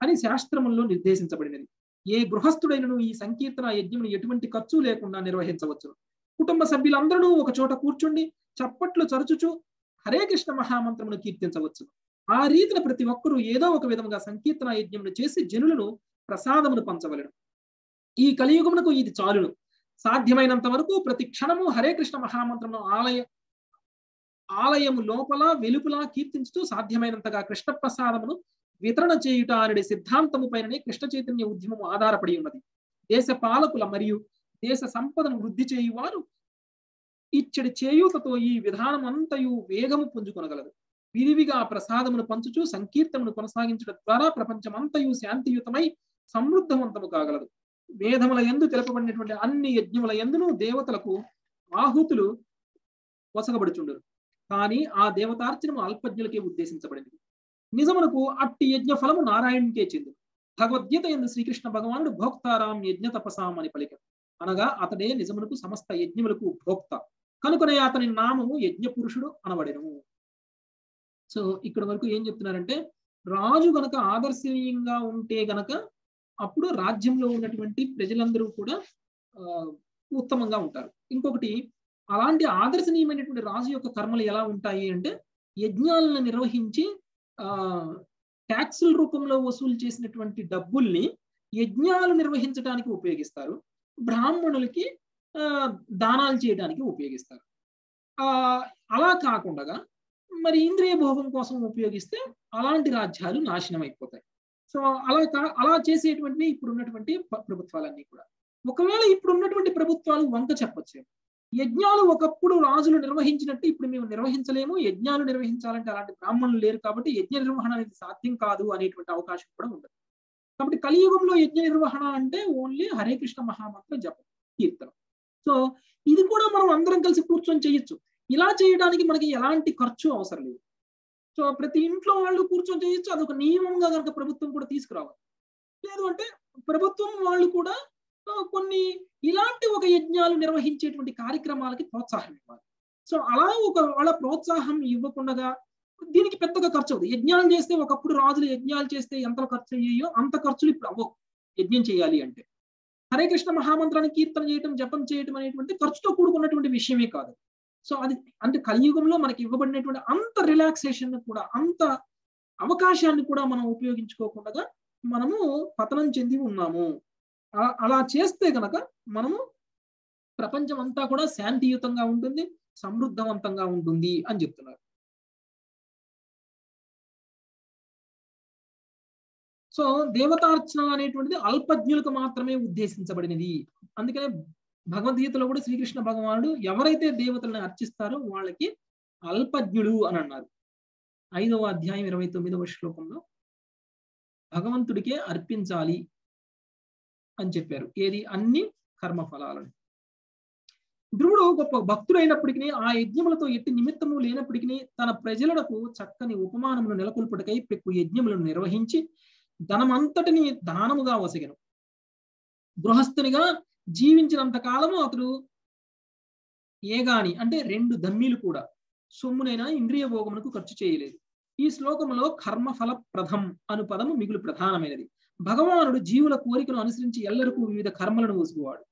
అని శాస్త్రములో నిర్దేశించబడినది. ఏ గృహస్థుడైనను ఈ సంకీర్తన యజ్ఞమును ఎటువంటి ఖర్చు లేకుండా నిర్వహించవచ్చు కుటుంబ సభ్యులందరూ ఒక చోట కూర్చుండి చప్పట్లు చరుచుచు హరే కృష్ణ మహామంత్రమును కీర్తించవచ్చు. ఆ రీతిన ప్రతి ఒక్కరూ ఏదో ఒక విధముగా సంకీర్తన యజ్ఞమును చేసి జనులను ప్రసాదమును పంచవలను. ఈ కలియుగమునకు ఇది చాలును. సాధ్యమైనంత వరకు ప్రతి క్షణము హరే కృష్ణ మహామంత్రమును ఆలయ ఆలయము లోపల వెలుపల కీర్తించుతూ సాధ్యమైనంతగా కృష్ణ ప్రసాదమును వితరణ చేయుట అనే సిద్ధాంతము పైననే కృష్ణ చైతన్య ఉద్యమము ఆధారపడి ఉన్నది. దేశ పాలకుల మరియు దేశ సంపదను వృద్ధి చేయువారు ఇచ్చడి చేయూతతో ఈ విధానం అంతయు వేగము పుంజుకొనగలదు. విరివిగా ప్రసాదమును పంచుచు సంకీర్తమును కొనసాగించడం ద్వారా ప్రపంచమంతయు శాంతియుతమై సమృద్ధవంతము కాగలదు. వేదముల ఎందు తెలుపబడినటువంటి అన్ని యజ్ఞముల ఎందును దేవతలకు ఆహుతులు వసగబడుచుండరు కానీ ఆ దేవతార్చనము అల్పజ్ఞులకే ఉద్దేశించబడింది నిజమునకు అట్టి యజ్ఞ ఫలము నారాయణునికే చెందు భగవద్గీత ఎందు శ్రీకృష్ణ భగవానుడు భోక్తారాం యజ్ఞ తపసాం అని పలికారు అనగా అతడే నిజమునకు సమస్త యజ్ఞములకు భోక్త. కనుకనే అతని నామము యజ్ఞ పురుషుడు అనబడను. సో ఇక్కడ వరకు ఏం చెప్తున్నారంటే రాజు గనక ఆదర్శనీయంగా ఉంటే గనక అప్పుడు రాజ్యంలో ఉన్నటువంటి ప్రజలందరూ కూడా ఆ, ఉత్తమంగా ఉంటారు. ఇంకొకటి అలాంటి ఆదర్శనీయమైనటువంటి రాజు యొక్క కర్మలు ఎలా ఉంటాయి అంటే యజ్ఞాలను నిర్వహించి ఆ ట్యాక్సుల రూపంలో వసూలు చేసినటువంటి డబ్బుల్ని యజ్ఞాలు నిర్వహించడానికి ఉపయోగిస్తారు. బ్రాహ్మణులకి ఆ, దానాలు చేయడానికి ఉపయోగిస్తారు. ఆ అలా కాకుండా మరి ఇంద్రియ భోగం కోసం ఉపయోగిస్తే అలాంటి రాజ్యాలు నాశనం అయిపోతాయి. సో అలా కా- అలా చేసేటువంటి ఇప్పుడు ఉన్నటువంటి ప్రభుత్వాలన్నీ కూడా. ఒకవేళ ఇప్పుడు ఉన్నటువంటి ప్రభుత్వాలు వంక చెప్పొచ్చు. యజ్ఞాలు ఒకప్పుడు రాజులు నిర్వహించినట్టు ఇప్పుడు మేము నిర్వహించలేము. యజ్ఞాలు నిర్వహించాలంటే అలాంటి బ్రాహ్మణులు లేరు కాబట్టి యజ్ఞ నిర్వహణ అనేది సాధ్యం కాదు అనేటువంటి అవకాశం కూడా ఉండదు. కాబట్టి కలియుగంలో యజ్ఞ నిర్వహణ అంటే ఓన్లీ హరే కృష్ణ మహామంత్ర జపం కీర్తనం. సో ఇది కూడా మనం అందరం కలిసి కూర్చొని చేయొచ్చు. ఇలా చేయడానికి మనకి ఎలాంటి ఖర్చు అవసరం లేదు. సో ప్రతి ఇంట్లో వాళ్ళు కూర్చొని చేయొచ్చు. అదొక నియమంగా కనుక ప్రభుత్వం కూడా తీసుకురావాలి. లేదు అంటే ప్రభుత్వం వాళ్ళు కూడా కొన్ని ఇలాంటి ఒక యజ్ఞాలు నిర్వహించేటువంటి కార్యక్రమాలకి ప్రోత్సాహం ఇవ్వాలి. సో అలా ఒక వాళ్ళ ప్రోత్సాహం ఇవ్వకుండా దీనికి పెద్దగా ఖర్చు అవుతుంది యజ్ఞాలు చేస్తే ఒకప్పుడు రాజులు యజ్ఞాలు చేస్తే ఎంత ఖర్చు అయ్యాయో అంత ఖర్చులు ఇప్పుడు అవ్వవు. యజ్ఞం చేయాలి అంటే. హరే కృష్ణ మహామంత్రాన్ని కీర్తన చేయటం జపం చేయటం అనేటువంటి ఖర్చుతో కూడుకున్నటువంటి విషయమే కాదు. సో అది అంటే కలియుగంలో మనకి ఇవ్వబడినటువంటి అంత రిలాక్సేషన్ కూడా అంత అవకాశాన్ని కూడా మనం ఉపయోగించుకోకుండా మనము పతనం చెంది ఉన్నాము. అలా చేస్తే గనక మనము ప్రపంచం అంతా కూడా శాంతియుతంగా ఉంటుంది సమృద్ధవంతంగా ఉంటుంది అని చెప్తున్నారు. సో దేవతార్చన అనేటువంటిది అల్పజ్ఞులకు మాత్రమే ఉద్దేశించబడినది. అందుకనే భగవద్గీతలో కూడా శ్రీకృష్ణ భగవానుడు ఎవరైతే దేవతలను అర్చిస్తారో వాళ్ళకి అల్పజ్ఞుడు అని అన్నారు. ఐదవ అధ్యాయం ఇరవై తొమ్మిదవ శ్లోకంలో భగవంతుడికే అర్పించాలి అని చెప్పారు. ఏది? అన్ని కర్మ ఫలాలను ధ్రువుడు గొప్ప భక్తుడైనప్పటికీ ఆ యజ్ఞములతో ఎట్టి నిమిత్తము లేనప్పటికీ తన ప్రజలకు చక్కని ఉపమానమును నెలకొల్పుటకై పెక్కు యజ్ఞములను నిర్వహించి ధనమంతటిని దానముగా వసగను. గృహస్థునిగా జీవించినంత కాలము అతడు ఏగాని అంటే రెండు దమ్మీలు కూడా సొమ్మునైనా ఇంద్రియ భోగమునకు ఖర్చు చేయలేదు. ఈ శ్లోకములో కర్మఫల ప్రథం అను పదము మిగులు ప్రధానమైనది. భగవానుడు జీవుల కోరికను అనుసరించి ఎల్లరికూ వివిధ కర్మలను వసుకువాడు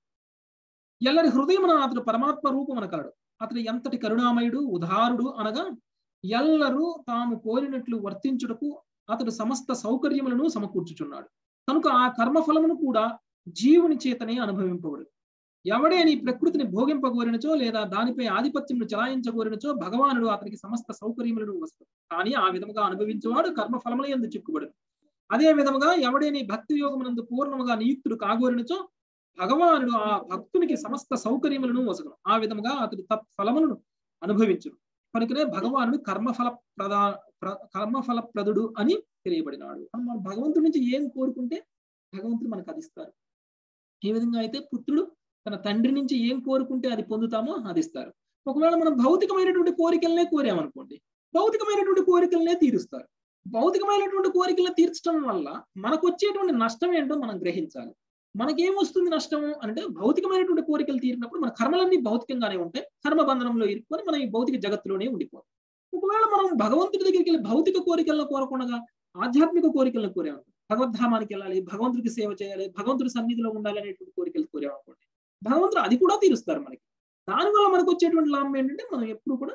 ఎల్లరి హృదయమున అతడు పరమాత్మ రూపమున కలడు అతడు ఎంతటి కరుణామయుడు ఉదారుడు అనగా ఎల్లరూ తాము కోరినట్లు వర్తించుటకు అతడు సమస్త సౌకర్యములను సమకూర్చుచున్నాడు. కనుక ఆ కర్మఫలమును కూడా జీవుని చేతనే అనుభవింపబడు. ఎవడే నీ ప్రకృతిని భోగింపగోరినచో లేదా దానిపై ఆధిపత్యమును చలాయించగోరినచో భగవానుడు అతనికి సమస్త సౌకర్యములను వస్తాడు కానీ ఆ విధముగా అనుభవించేవాడు కర్మఫలముల ఎందు చిక్కుబడు అదే విధముగా ఎవడే నీ భక్తి యోగమునందు పూర్ణముగా నియుక్తుడు కాగోరినచో భగవానుడు ఆ భక్తునికి సమస్త సౌకర్యములను వసగను. ఆ విధముగా అతడు తత్ఫలములను అనుభవించును. కనుకనే భగవానుడు కర్మఫల ప్రదా కర్మఫలప్రదుడు ప్రదుడు అని తెలియబడినాడు. మనం భగవంతుడి నుంచి ఏం కోరుకుంటే భగవంతుడు మనకు అది ఇస్తారు. ఏ విధంగా అయితే పుత్రుడు తన తండ్రి నుంచి ఏం కోరుకుంటే అది పొందుతామో అది ఇస్తారు. ఒకవేళ మనం భౌతికమైనటువంటి కోరికలనే కోరామనుకోండి భౌతికమైనటువంటి కోరికలనే తీరుస్తారు. భౌతికమైనటువంటి కోరికలను తీర్చడం వల్ల మనకు వచ్చేటువంటి నష్టం ఏంటో మనం గ్రహించాలి. మనకేం వస్తుంది నష్టము? అంటే భౌతికమైనటువంటి కోరికలు తీరినప్పుడు మన కర్మలన్నీ భౌతికంగానే ఉంటాయి. కర్మ బంధనంలో ఇరుక్కొని మనం ఈ భౌతిక జగత్తులోనే ఉండిపోతాం. ఒకవేళ మనం భగవంతుడి దగ్గరికి వెళ్ళి భౌతిక కోరికలను కోరకుండా ఆధ్యాత్మిక కోరికలను కోరేమనుకోండి భగవద్ధామానికి వెళ్ళాలి భగవంతుడికి సేవ చేయాలి భగవంతుడి సన్నిధిలో ఉండాలి అనేటువంటి కోరికలు కోరేమనుకోండి భగవంతుడు అది కూడా తీరుస్తారు మనకి. దానివల్ల మనకు వచ్చేటువంటి లాభం ఏంటంటే మనం ఎప్పుడు కూడా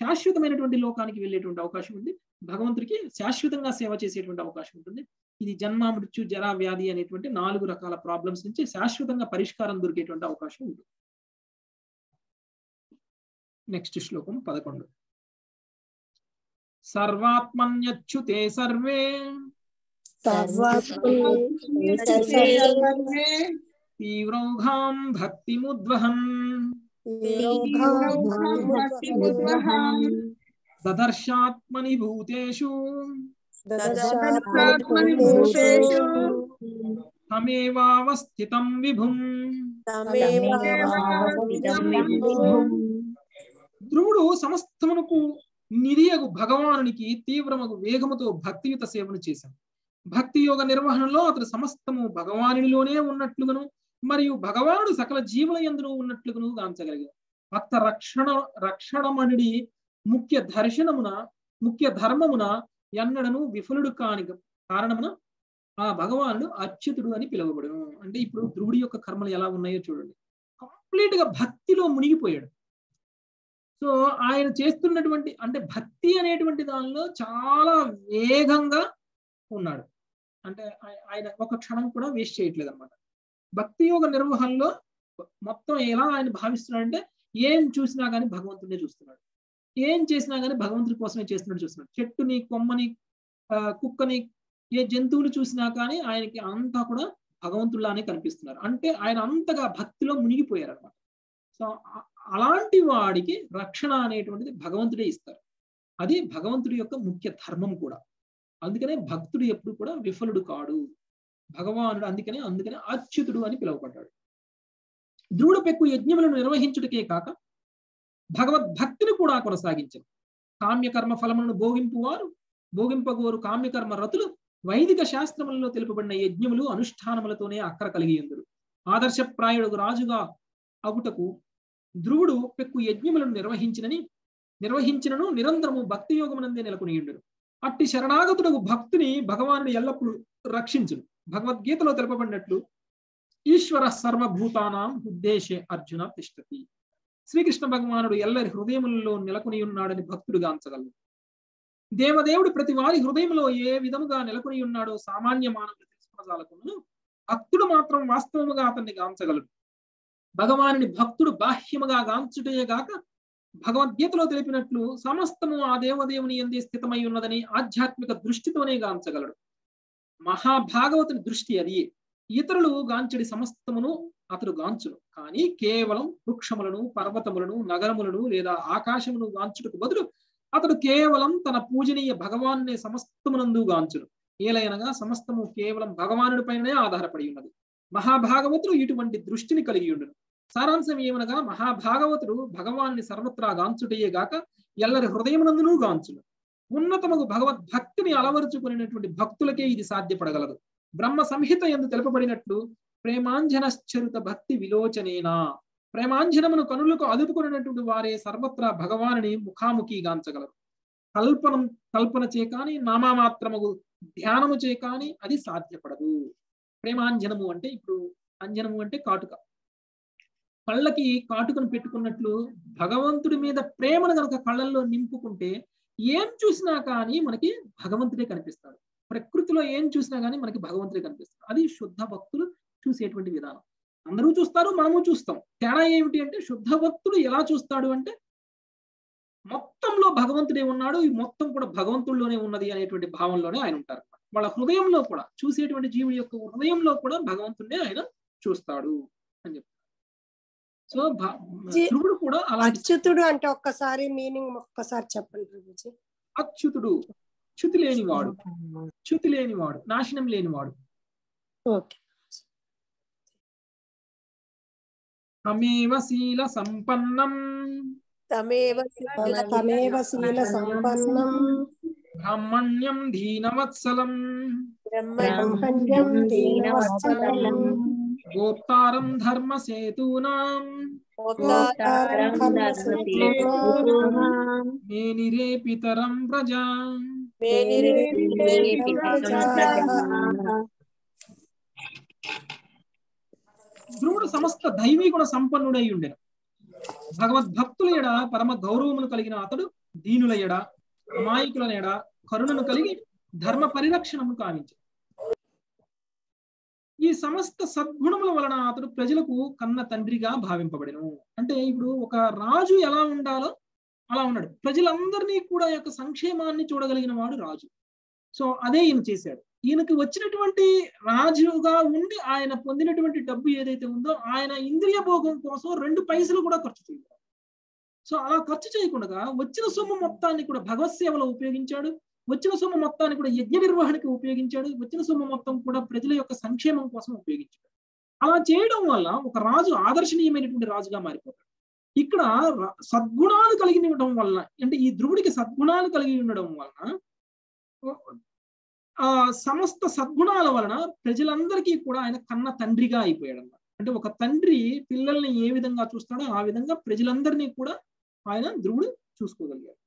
శాశ్వతమైనటువంటి లోకానికి వెళ్ళేటువంటి అవకాశం ఉంది. భగవంతుడికి శాశ్వతంగా సేవ చేసేటువంటి అవకాశం ఉంటుంది. ఇది జన్మ మృత్యు జరా వ్యాధి అనేటువంటి నాలుగు రకాల ప్రాబ్లమ్స్ నుంచి శాశ్వతంగా పరిష్కారం దొరికేటువంటి అవకాశం ఉంది. నెక్స్ట్ శ్లోకం పదకొండు. సర్వాత్మన్యచ్యుతే సర్వే. తీవ్రౌఘాం భక్తిముద్వహన్ దదర్శాత్మని భూతేషు తమేవావస్థితం విభుం ధ్రువుడు సమస్తమునకు నిధియగు భగవానునికి తీవ్రమగు వేగముతో భక్తియుత సేవను చేశాను భక్తి యోగ నిర్వహణలో అతడు సమస్తము భగవానునిలోనే ఉన్నట్లుగాను మరియు భగవానుడు సకల జీవుల ఎందును ఉన్నట్లుగాను గాంచగలిగాడు భక్త రక్షణ రక్షణమణిడి ముఖ్య దర్శనమున ముఖ్య ధర్మమున ఎన్నడను విఫలుడు కాని కారణమున ఆ భగవానుడు అచ్యుతుడు అని పిలువబడును. అంటే ఇప్పుడు ధ్రువుడి యొక్క కర్మలు ఎలా ఉన్నాయో చూడండి. కంప్లీట్గా భక్తిలో మునిగిపోయాడు. సో ఆయన చేస్తున్నటువంటి అంటే భక్తి అనేటువంటి దానిలో చాలా వేగంగా ఉన్నాడు. అంటే ఆయన ఒక క్షణం కూడా వేస్ట్ చేయట్లేదు అనమాట భక్తి యోగ నిర్వహణలో మొత్తం ఎలా ఆయన భావిస్తున్నాడంటే ఏం చూసినా కానీ భగవంతుడే చూస్తున్నాడు. ఏం చేసినా కానీ భగవంతుడి కోసమే చేస్తున్నాడు చూస్తున్నాడు. చెట్టుని కొమ్మని కుక్కని ఏ జంతువులు చూసినా కానీ ఆయనకి అంతా కూడా భగవంతుడిలానే కనిపిస్తున్నారు. అంటే ఆయన అంతగా భక్తిలో మునిగిపోయారు అనమాట సో అలాంటి వాడికి రక్షణ అనేటువంటిది భగవంతుడే ఇస్తారు. అది భగవంతుడి యొక్క ముఖ్య ధర్మం కూడా. అందుకనే భక్తుడు ఎప్పుడు కూడా విఫలుడు కాడు. భగవానుడు అందుకనే అందుకనే అచ్యుతుడు అని పిలువబడ్డాడు. ధ్రువుడు పెక్కు యజ్ఞములను నిర్వహించుటకే కాక భగవద్భక్తిని కూడా కొనసాగించరు. కామ్యకర్మ ఫలములను భోగింపువారు భోగింపగోరు కామ్యకర్మ రతులు వైదిక శాస్త్రములలో తెలుపబడిన యజ్ఞములు అనుష్ఠానములతోనే అక్కర కలిగి ఎందురు. ఆదర్శప్రాయుడు రాజుగా అగుటకు ధ్రువుడు పెక్కు యజ్ఞములను నిర్వహించినని నిర్వహించినను నిరంతరము భక్తి యోగమునందే నెలకొనియుండును అట్టి శరణాగతుడకు భక్తిని భగవానుడు ఎల్లప్పుడూ రక్షించును. భగవద్గీతలో తెలుపబడినట్లు ఈశ్వర సర్వభూతానాం ఉద్దేశే అర్జున తిష్టతి. శ్రీకృష్ణ భగవానుడు ఎల్లరి హృదయములలో నెలకొని ఉన్నాడని భక్తుడు గాంచగలడు దేవదేవుడు ప్రతి వారి హృదయంలో ఏ విధముగా నెలకొని ఉన్నాడో సామాన్య మానవులు తెలుసుకునజాలకును భక్తుడు మాత్రం వాస్తవముగా అతన్ని గాంచగలడు. భగవానుని భక్తుడు బాహ్యముగా గాంచుటే గాక భగవద్గీతలో తెలిపినట్లు సమస్తము ఆ దేవదేవుని ఎందే స్థితమై ఉన్నదని ఆధ్యాత్మిక దృష్టితోనే గాంచగలడు. మహాభాగవతుని దృష్టి అది. ఇతరులు గాంచడి సమస్తమును అతడు గాంచును. కానీ కేవలం వృక్షములను పర్వతములను నగరములను లేదా ఆకాశమును గాంచుటకు బదులు అతడు కేవలం తన పూజనీయ భగవాన్నే సమస్తమునందు గాంచును. ఏలైనగా సమస్తము కేవలం భగవానుడి పైననే ఆధారపడి ఉన్నది. మహాభాగవతుడు ఇటువంటి దృష్టిని కలిగి ఉండును. సారాంశం ఏమనగా మహాభాగవతుడు భగవాన్ని సర్వత్రా గాంచుటయే గాక ఎల్లరి హృదయమునందునూ గాంచును. ఉన్నతమగు భగవద్భక్తిని అలవరుచుకునేటువంటి భక్తులకే ఇది సాధ్యపడగలదు. బ్రహ్మ సంహిత ఎందు తెలుపబడినట్లు ప్రేమాంజనశ్చరుత భక్తి విలోచనేనా? ప్రేమాంజనమును కనులకు అదుపుకున్నటువంటి వారే సర్వత్రా భగవానుని ముఖాముఖి గాంచగలరు. కల్పనం కల్పన చే కాని నామామాత్రముగు ధ్యానము చే కానీ అది సాధ్యపడదు. ప్రేమాంజనము అంటే ఇప్పుడు అంజనము అంటే కాటుక. కళ్ళకి కాటుకను పెట్టుకున్నట్లు భగవంతుడి మీద ప్రేమను కనుక కళ్ళల్లో నింపుకుంటే ఏం చూసినా కానీ మనకి భగవంతుడే కనిపిస్తాడు. ప్రకృతిలో ఏం చూసినా కానీ మనకి భగవంతుడే కనిపిస్తాడు. అది శుద్ధ భక్తులు చూసేటువంటి విధానం. అందరూ చూస్తారు మనము చూస్తాం. తేడా ఏమిటి అంటే శుద్ధ భక్తుడు ఎలా చూస్తాడు అంటే మొత్తంలో భగవంతుడే ఉన్నాడు ఈ మొత్తం కూడా భగవంతుల్లోనే ఉన్నది అనేటువంటి భావంలోనే ఆయన ఉంటారు. వాళ్ళ హృదయంలో కూడా చూసేటువంటి జీవుడి యొక్క హృదయంలో కూడా భగవంతుడే ఆయన చూస్తాడు అని చెప్తారు. సో ధ్రువుడు కూడా అలాంటి అచ్యుతుడు అంటే ఒక్కసారి మీనింగ్ ఒక్కసారి చెప్పండి అచ్యుతుడు చ్యుతి లేనివాడు చ్యుతి లేనివాడు నాశనం లేనివాడు. ఓకే. तमेव शीलसम्पन्नम्। तमेव तमेव शीलसम्पन्नम्। ब्राह्मण्यं दीनवत्सलम्। ब्राह्मण्यं दीनवत्सलम्। गोप्तारं धर्मसेतूनाम्। मेनिरे पितरं प्रजा मेनिरे पितरं प्रजा। ధ్రువుడు సమస్త దైవీ గుణ సంపన్నుడై ఉండెను భగవద్భక్తుల ఎడ పరమ గౌరవమును కలిగిన అతడు దీనుల ఎడ అమాయకుల ఎడ కరుణను కలిగి ధర్మ పరిరక్షణము కావించు. ఈ సమస్త సద్గుణముల వలన అతడు ప్రజలకు కన్న తండ్రిగా భావింపబడను. అంటే ఇప్పుడు ఒక రాజు ఎలా ఉండాలో అలా ఉన్నాడు. ప్రజలందరినీ కూడా యొక్క సంక్షేమాన్ని చూడగలిగిన వాడు రాజు. సో అదే ఈయన చేశాడు. ఈయనకి వచ్చినటువంటి రాజుగా ఉండి ఆయన పొందినటువంటి డబ్బు ఏదైతే ఉందో ఆయన ఇంద్రియ భోగం కోసం రెండు పైసలు కూడా ఖర్చు చేయాలి సో అలా ఖర్చు చేయకుండా వచ్చిన సొమ్ము మొత్తాన్ని కూడా భగవత్ సేవలో ఉపయోగించాడు. వచ్చిన సొమ్ము మొత్తాన్ని కూడా యజ్ఞ నిర్వహణకి ఉపయోగించాడు. వచ్చిన సొమ్ము మొత్తం కూడా ప్రజల యొక్క సంక్షేమం కోసం ఉపయోగించాడు. అలా చేయడం వల్ల ఒక రాజు ఆదర్శనీయమైనటువంటి రాజుగా మారిపోతాడు. ఇక్కడ సద్గుణాలు కలిగి ఉండడం వలన అంటే ఈ ధ్రువుడికి సద్గుణాలు కలిగి ఉండడం వలన ఆ సమస్త సద్గుణాల వలన ప్రజలందరికీ కూడా ఆయన కన్న తండ్రిగా అయిపోయాడు అన్నమాట అంటే ఒక తండ్రి పిల్లల్ని ఏ విధంగా చూస్తాడో ఆ విధంగా ప్రజలందరినీ కూడా ఆయన ధ్రువుడు చూసుకోగలిగాడు.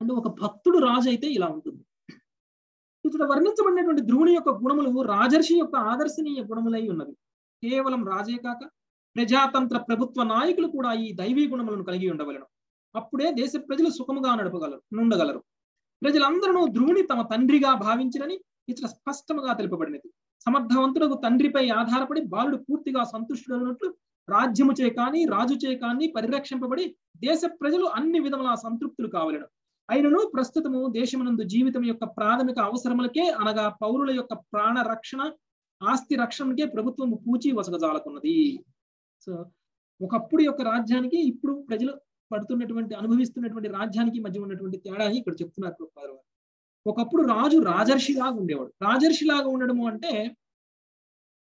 అంటే ఒక భక్తుడు రాజు అయితే ఇలా ఉంటుంది. ఇక్కడ వర్ణించబడినటువంటి ధ్రువుని యొక్క గుణములు రాజర్షి యొక్క ఆదర్శనీయ గుణములై ఉన్నవి. కేవలం రాజే కాక ప్రజాతంత్ర ప్రభుత్వ నాయకులు కూడా ఈ దైవీ గుణములను కలిగి ఉండవలను. అప్పుడే దేశ ప్రజలు సుఖముగా నడపగలరు నుండగలరు. ప్రజలందరూ ధ్రువుని తమ తండ్రిగా భావించినని ఇతర స్పష్టముగా తెలుపబడినది. సమర్థవంతులకు తండ్రిపై ఆధారపడి బాలుడు పూర్తిగా సంతుష్టుడైనట్లు రాజ్యము చే కానీ రాజు చే కానీ పరిరక్షింపబడి దేశ ప్రజలు అన్ని విధముల సంతృప్తులు కావలను. అయినను ప్రస్తుతము దేశమునందు జీవితం యొక్క ప్రాథమిక అవసరములకే అనగా పౌరుల యొక్క ప్రాణ రక్షణ ఆస్తి రక్షణకే ప్రభుత్వం పూచి వసగజాలకున్నది సో ఒకప్పుడు యొక్క రాజ్యానికి ఇప్పుడు ప్రజలు పడుతున్నటువంటి అనుభవిస్తున్నటువంటి రాజ్యానికి మధ్య ఉన్నటువంటి తేడాని ఇక్కడ చెప్తున్నారు ప్రభుపాదులు వారు. ఒకప్పుడు రాజు రాజర్షిలాగా ఉండేవాడు. రాజర్షిలాగా ఉండడము అంటే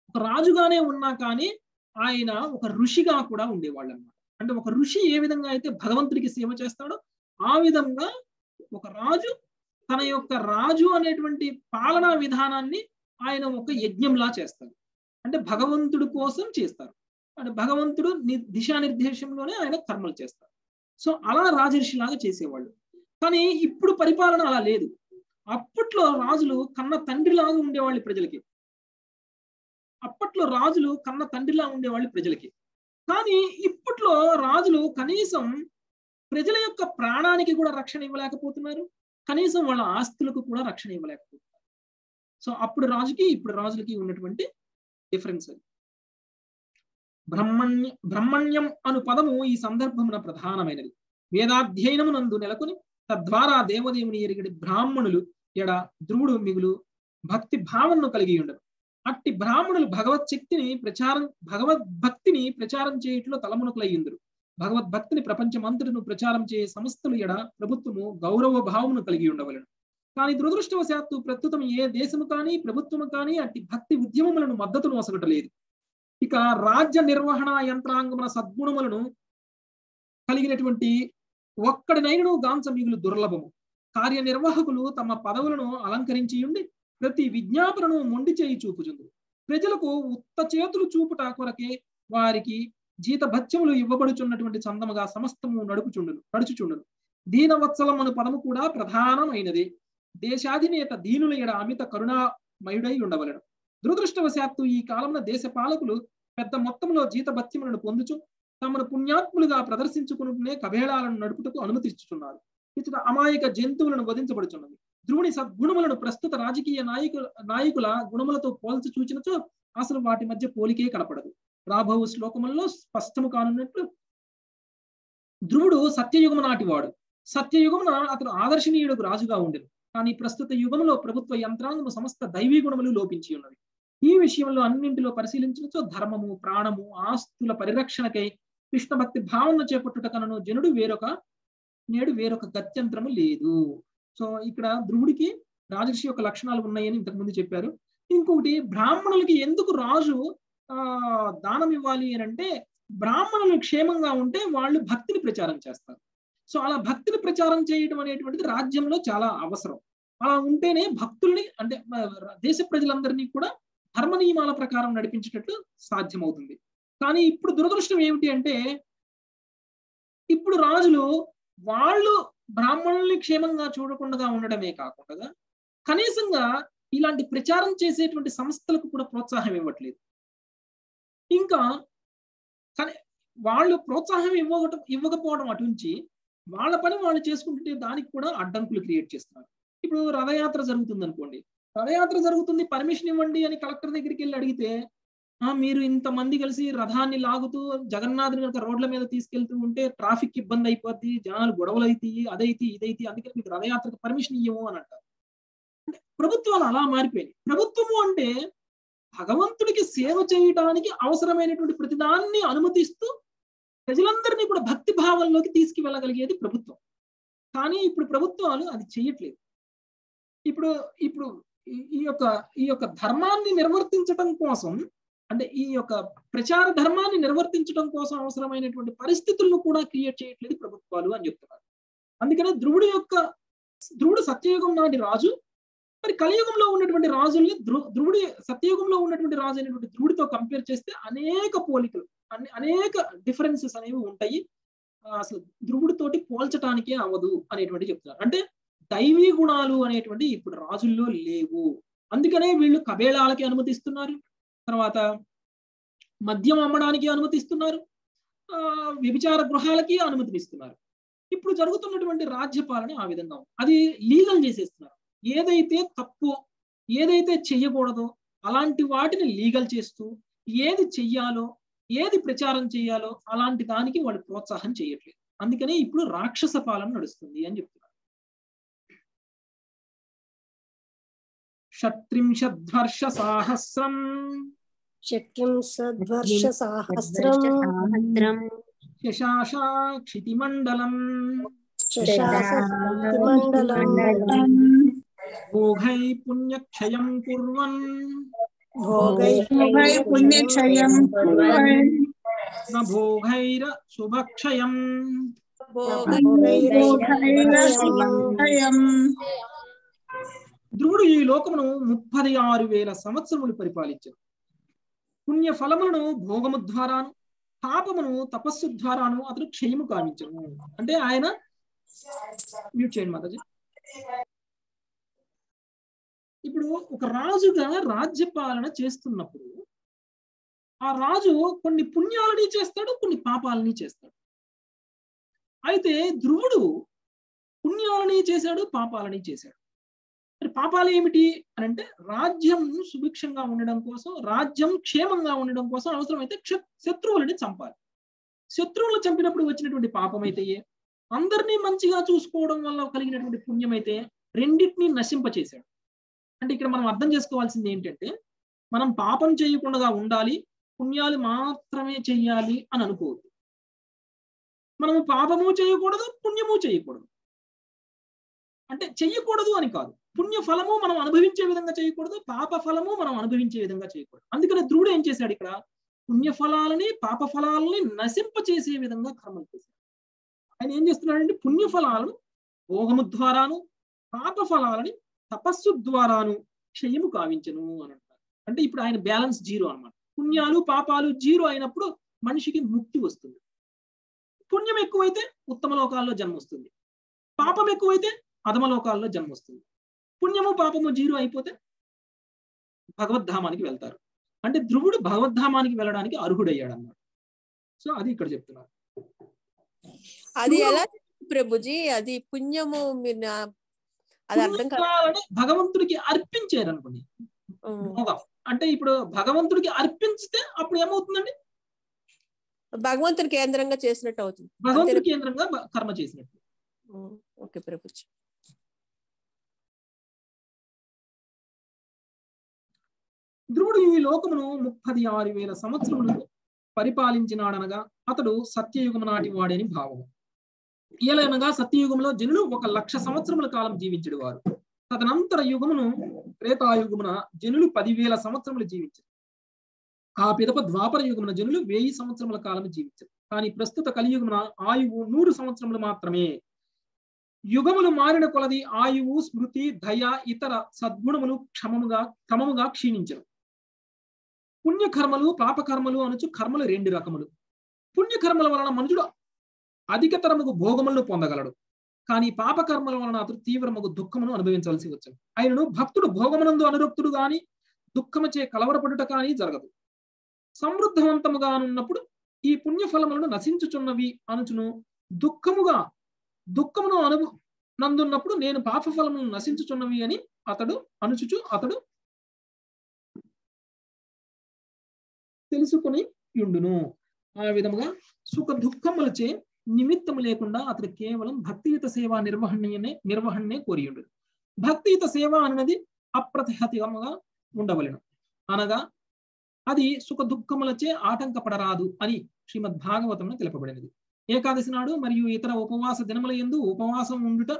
ఒక రాజుగానే ఉన్నా కానీ ఆయన ఒక ఋషిగా కూడా ఉండేవాళ్ళు అనమాట అంటే ఒక ఋషి ఏ విధంగా అయితే భగవంతుడికి సేవ చేస్తాడో ఆ విధంగా ఒక రాజు తన యొక్క రాజు అనేటువంటి పాలనా విధానాన్ని ఆయన ఒక యజ్ఞంలా చేస్తారు అంటే భగవంతుడు కోసం చేస్తారు. అంటే భగవంతుడు ని- దిశానిర్దేశంలోనే ఆయన కర్మలు చేస్తారు. సో అలా రాజర్షిలాగా చేసేవాళ్ళు. కానీ ఇప్పుడు పరిపాలన అలా లేదు. అప్పట్లో రాజులు కన్న తండ్రిలాగా ఉండేవాళ్ళు ప్రజలకి. అప్పట్లో రాజులు కన్న తండ్రిలా ఉండేవాళ్ళు ప్రజలకి. కానీ ఇప్పట్లో రాజులు కనీసం ప్రజల యొక్క ప్రాణానికి కూడా రక్షణ ఇవ్వలేకపోతున్నారు. కనీసం వాళ్ళ ఆస్తులకు కూడా రక్షణ ఇవ్వలేకపోతున్నారు. సో అప్పుడు రాజుకి ఇప్పుడు రాజులకి ఉన్నటువంటి డిఫరెన్స్ అది. బ్రహ్మణ్య బ్రహ్మణ్యం అను పదము ఈ సందర్భమున ప్రధానమైనది. వేదాధ్యయనమునందు నెలకొని తద్వారా దేవదేవుని ఎరిగడి బ్రాహ్మణులు ఎడ ధ్రువుడు మిగులు భక్తి భావనను కలిగి ఉండరు అట్టి బ్రాహ్మణులు భగవత్ శక్తిని ప్రచారం భగవద్భక్తిని ప్రచారం చేయుట్లో తలమునకులయ్యుందరు భగవద్భక్తిని ప్రపంచమంతటిను ప్రచారం చేయ సంస్థలు ఎడ ప్రభుత్వము గౌరవ భావమును కలిగి ఉండవలను. కానీ దురదృష్టవశాత్తు ప్రస్తుతం ఏ దేశము కానీ ప్రభుత్వము కానీ అట్టి భక్తి ఉద్యమములను మద్దతును వసగటలేదు ఇక రాజ్య నిర్వహణ యంత్రాంగమున సద్గుణములను కలిగినటువంటి ఒక్కడినైనను గాంస మిగులు దుర్లభము. కార్యనిర్వాహకులు తమ పదవులను అలంకరించి ఉండి ప్రతి విజ్ఞాపనను మొండి చేయి చూపుచుంది ప్రజలకు ఉత్త చేతులు చూపుట కొరకే వారికి జీతభత్యములు ఇవ్వబడుచున్నటువంటి చందముగా సమస్తము నడుపుచుండును నడుచుచుండును. దీనవత్సలం అను పదము కూడా ప్రధానమైనది. దేశాధినేత దీనుల ఎడ అమిత కరుణామయుడై ఉండవలను. దురదృష్టవశాత్తు ఈ కాలమున దేశ పాలకులు పెద్ద మొత్తంలో జీతభత్యములను పొందుచు తమను పుణ్యాత్ములుగా ప్రదర్శించుకునే కబేళాలను నడుపుటకు అనుమతిస్తున్నారు ఇతర అమాయక జంతువులను వధించబడుచున్నది. ధ్రువుని సద్గుణములను ప్రస్తుత రాజకీయ నాయకుల నాయకుల గుణములతో పోల్చి చూచినచో అసలు వాటి మధ్య పోలికే కనపడదు. రాబో శ్లోకములలో స్పష్టము కానున్నట్లు ధ్రువుడు సత్యయుగము నాటివాడు సత్యయుగమున అతను ఆదర్శనీయుడు రాజుగా ఉండేది కానీ ప్రస్తుత యుగంలో ప్రభుత్వ యంత్రాంగము సమస్త దైవీ గుణములు లోపించి ఉన్నవి. ఈ విషయంలో అన్నింటిలో పరిశీలించవచ్చు ధర్మము ప్రాణము ఆస్తుల పరిరక్షణకై కృష్ణ భక్తి భావన చేపట్టుట కనను జనుడు వేరొక నేడు వేరొక గత్యంతరము లేదు. సో ఇక్కడ ధ్రువుడికి రాజర్షి యొక్క లక్షణాలు ఉన్నాయని ఇంతకుముందు చెప్పారు. ఇంకొకటి బ్రాహ్మణులకి ఎందుకు రాజు ఆ దానం ఇవ్వాలి అని అంటే బ్రాహ్మణులు క్షేమంగా ఉంటే వాళ్ళు భక్తిని ప్రచారం చేస్తారు. సో అలా భక్తిని ప్రచారం చేయడం అనేటువంటిది రాజ్యంలో చాలా అవసరం. అలా ఉంటేనే భక్తుల్ని అంటే దేశ ప్రజలందరినీ కూడా ధర్మ నియమాల ప్రకారం నడిపించేటట్లు సాధ్యమవుతుంది. కానీ ఇప్పుడు దురదృష్టం ఏమిటి అంటే ఇప్పుడు రాజులు వాళ్ళు బ్రాహ్మణుల్ని క్షేమంగా చూడకుండా ఉండడమే కాకుండా కనీసంగా ఇలాంటి ప్రచారం చేసేటువంటి సంస్థలకు కూడా ప్రోత్సాహం ఇవ్వట్లేదు. ఇంకా కానీ వాళ్ళు ప్రోత్సాహం ఇవ్వటం ఇవ్వకపోవడం అటుంచి వాళ్ళ పని వాళ్ళు చేసుకుంటుంటే దానికి కూడా అడ్డంకులు క్రియేట్ చేస్తున్నారు. ఇప్పుడు రథయాత్ర జరుగుతుంది అనుకోండి రథయాత్ర జరుగుతుంది పర్మిషన్ ఇవ్వండి అని కలెక్టర్ దగ్గరికి వెళ్ళి అడిగితే మీరు ఇంతమంది కలిసి రథాన్ని లాగుతూ జగన్నాథుని కనుక రోడ్ల మీద తీసుకెళ్తూ ఉంటే ట్రాఫిక్ ఇబ్బంది అయిపోద్ది జనాలు గొడవలు అవుతాయి అదైతే ఇదైతే అందుకని మీకు రథయాత్రకు పర్మిషన్ ఇవ్వము అని అంటారు. అంటే ప్రభుత్వాలు అలా మారిపోయాయి ప్రభుత్వము అంటే భగవంతుడికి సేవ చేయడానికి అవసరమైనటువంటి ప్రతిదాన్ని అనుమతిస్తూ ప్రజలందరినీ కూడా భక్తి భావంలోకి తీసుకువెళ్ళగలిగేది ప్రభుత్వం. కానీ ఇప్పుడు ప్రభుత్వాలు అది చేయట్లేదు. ఇప్పుడు ఇప్పుడు ఈ యొక్క ఈ యొక్క ధర్మాన్ని నిర్వర్తించటం కోసం అంటే ఈ యొక్క ప్రచార ధర్మాన్ని నిర్వర్తించడం కోసం అవసరమైనటువంటి పరిస్థితులను కూడా క్రియేట్ చేయట్లేదు ప్రభుత్వాలు అని చెప్తున్నారు. అందుకనే ధ్రువుడి యొక్క ధ్రువుడు సత్యయుగం నాటి రాజు మరి కలియుగంలో ఉన్నటువంటి రాజుల్ని ధ్రు ధ్రువుడి సత్యయుగంలో ఉన్నటువంటి రాజు అయినటువంటి ధ్రువుడితో కంపేర్ చేస్తే అనేక పోలికలు అన్ని అనేక డిఫరెన్సెస్ అనేవి ఉంటాయి. అసలు ధ్రువుడితోటి పోల్చటానికే అవ్వదు అనేటువంటి చెప్తున్నారు. అంటే దైవీ గుణాలు అనేటువంటి ఇప్పుడు రాజుల్లో లేవు. అందుకనే వీళ్ళు కబేళాలకి అనుమతిస్తున్నారు. తర్వాత మద్యం అమ్మడానికి అనుమతిస్తున్నారు. ఆ వ్యభిచార గృహాలకి అనుమతినిస్తున్నారు. ఇప్పుడు జరుగుతున్నటువంటి రాజ్యపాలన ఆ విధంగా అది లీగల్ చేసేస్తున్నారు. ఏదైతే తప్పు ఏదైతే చెయ్యకూడదో అలాంటి వాటిని లీగల్ చేస్తూ ఏది చెయ్యాలో ఏది ప్రచారం చేయాలో అలాంటి దానికి వాళ్ళు ప్రోత్సాహం చేయట్లేదు. అందుకనే ఇప్పుడు రాక్షస పాలన నడుస్తుంది అని చెప్తున్నారు. षट्त्रिंशद्वर्षसाहस्रम्। षट्त्रिंशद्वर्षसाहस्रम्। शशाक्षितिमण्डलम् भोगैः पुण्यक्षयं कुर्वन्। भोगैः भोगैर शुभक्षयम्। भोगैर शुभक्षयम्। ధ్రువుడు ఈ లోకమును ముప్పది ఆరు వేల సంవత్సరములు పరిపాలించాడు. పుణ్య ఫలములను భోగము ద్వారాను పాపమును తపస్సు ద్వారాను అతడు క్షయము కావించను అంటే ఆయన మ్యూట్ చేయండి మాతాజీ. ఇప్పుడు ఒక రాజుగా రాజ్యపాలన చేస్తున్నప్పుడు ఆ రాజు కొన్ని పుణ్యాలని చేస్తాడు కొన్ని పాపాలని చేస్తాడు. అయితే ధ్రువుడు పుణ్యాలని చేశాడు పాపాలని చేశాడు. పాపాలు ఏమిటి అని అంటే రాజ్యం సుభిక్షంగా ఉండడం కోసం రాజ్యం క్షేమంగా ఉండడం కోసం అవసరమైతే క్ష- శత్రువులని చంపాలి. శత్రువులు చంపినప్పుడు వచ్చినటువంటి పాపం అయితే అందరినీ మంచిగా చూసుకోవడం వల్ల కలిగినటువంటి పుణ్యం అయితే రెండింటినీ నశింపచేశాడు. అంటే ఇక్కడ మనం అర్థం చేసుకోవాల్సింది ఏంటంటే మనం పాపం చేయకుండా ఉండాలి పుణ్యాలు మాత్రమే చెయ్యాలి అని అనుకోవద్దు. మనము పాపము చేయకూడదు పుణ్యము చేయకూడదు. అంటే చెయ్యకూడదు అని కాదు. పుణ్య ఫలము మనం అనుభవించే విధంగా చేయకూడదు పాప ఫలము మనం అనుభవించే విధంగా చేయకూడదు అందుకనే ధ్రువుడు ఏం చేశాడు ఇక్కడ? పుణ్య ఫలాలని పాప ఫలాలని నశింప చేసే విధంగా కర్మలు చేశాడు. ఆయన ఏం చేస్తున్నాడంటే పుణ్య ఫలాలను భోగము ద్వారాను పాప ఫలాలని తపస్సు ద్వారాను క్షయము కావించను అని అంటారు. అంటే ఇప్పుడు ఆయన బ్యాలెన్స్ జీరో అన్నమాట. పుణ్యాలు పాపాలు జీరో అయినప్పుడు మనిషికి ముక్తి వస్తుంది. పుణ్యం ఎక్కువైతే ఉత్తమ లోకాల్లో జన్మ వస్తుంది. పాపం ఎక్కువైతే అధమ లోకాల్లో జన్మ వస్తుంది పుణ్యము పాపము జీరో అయిపోతే భగవద్ధామానికి వెళ్తారు. అంటే ధ్రువుడు భగవద్ధామానికి వెళ్ళడానికి అర్హుడయ్యాడు అన్నమాట సో అది ఇక్కడ చెప్తున్నారు. అది ఎలా ప్రభుజీ? అది పుణ్యము భగవంతుడికి అర్పించారు అనుకోండి అంటే ఇప్పుడు భగవంతుడికి అర్పించితే అప్పుడు ఏమవుతుందండి? భగవంతుని కేంద్రంగా చేసినట్టు అవుతుంది. భగవంతుడి కేంద్రంగా కర్మ చేసినట్టు. ఓకే ప్రభుజీ. ధ్రువుడు ఈ లోకమును ముప్పది ఆరు వేల సంవత్సరములు పరిపాలించినాడనగా అతడు సత్యయుగము నాటి వాడని భావము. ఏలనగా సత్యయుగంలో జనులు ఒక లక్ష సంవత్సరముల కాలం జీవించడు వారు. తదనంతర యుగమును త్రేతాయుగమున జనులు పదివేల సంవత్సరములు జీవించారు. ఆ పిదప ద్వాపర యుగమున జనులు వెయ్యి సంవత్సరముల కాలం జీవించారు. కానీ ప్రస్తుత కలియుగమున ఆయువు నూరు సంవత్సరములు మాత్రమే. యుగములు మారిన కొలది ఆయువు స్మృతి దయ ఇతర సద్గుణములు క్షమముగా క్రమముగా క్షీణించరు. పుణ్యకర్మలు పాపకర్మలు అనొచ్చు కర్మలు రెండు రకములు. పుణ్యకర్మల వలన మనుషుడు అధికతరముగు భోగములను పొందగలడు. కానీ పాపకర్మల వలన అతడు తీవ్రముగు దుఃఖమును అనుభవించవలసి వచ్చింది. ఆయనను భక్తుడు భోగమునందు అనురక్తుడు గాని దుఃఖముచే కలవరపడుట కానీ జరగదు. సమృద్ధవంతముగానున్నప్పుడు ఈ పుణ్యఫలములను నశించుచున్నవి అనుచును. దుఃఖముగా దుఃఖమును అనుభ నందున్నప్పుడు నేను పాప ఫలములను నశించుచున్నవి అని అతడు అనుచుచు అతడు తెలుసుకుని యుండును ఆ విధముగా సుఖ దుఃఖములచే నిమిత్తము లేకుండా అతడు కేవలం భక్తియుత సేవా నిర్వహణనే నిర్వహణనే కోరియుండు భక్తియుత సేవ అన్నది అప్రతిహతముగా ఉండవలెను. అనగా అది సుఖ దుఃఖములచే ఆటంకపడరాదు అని శ్రీమద్ భాగవతంలో తెలుపబడినది. ఏకాదశి నాడు మరియు ఇతర ఉపవాస దినముల ఎందు ఉపవాసం ఉండుట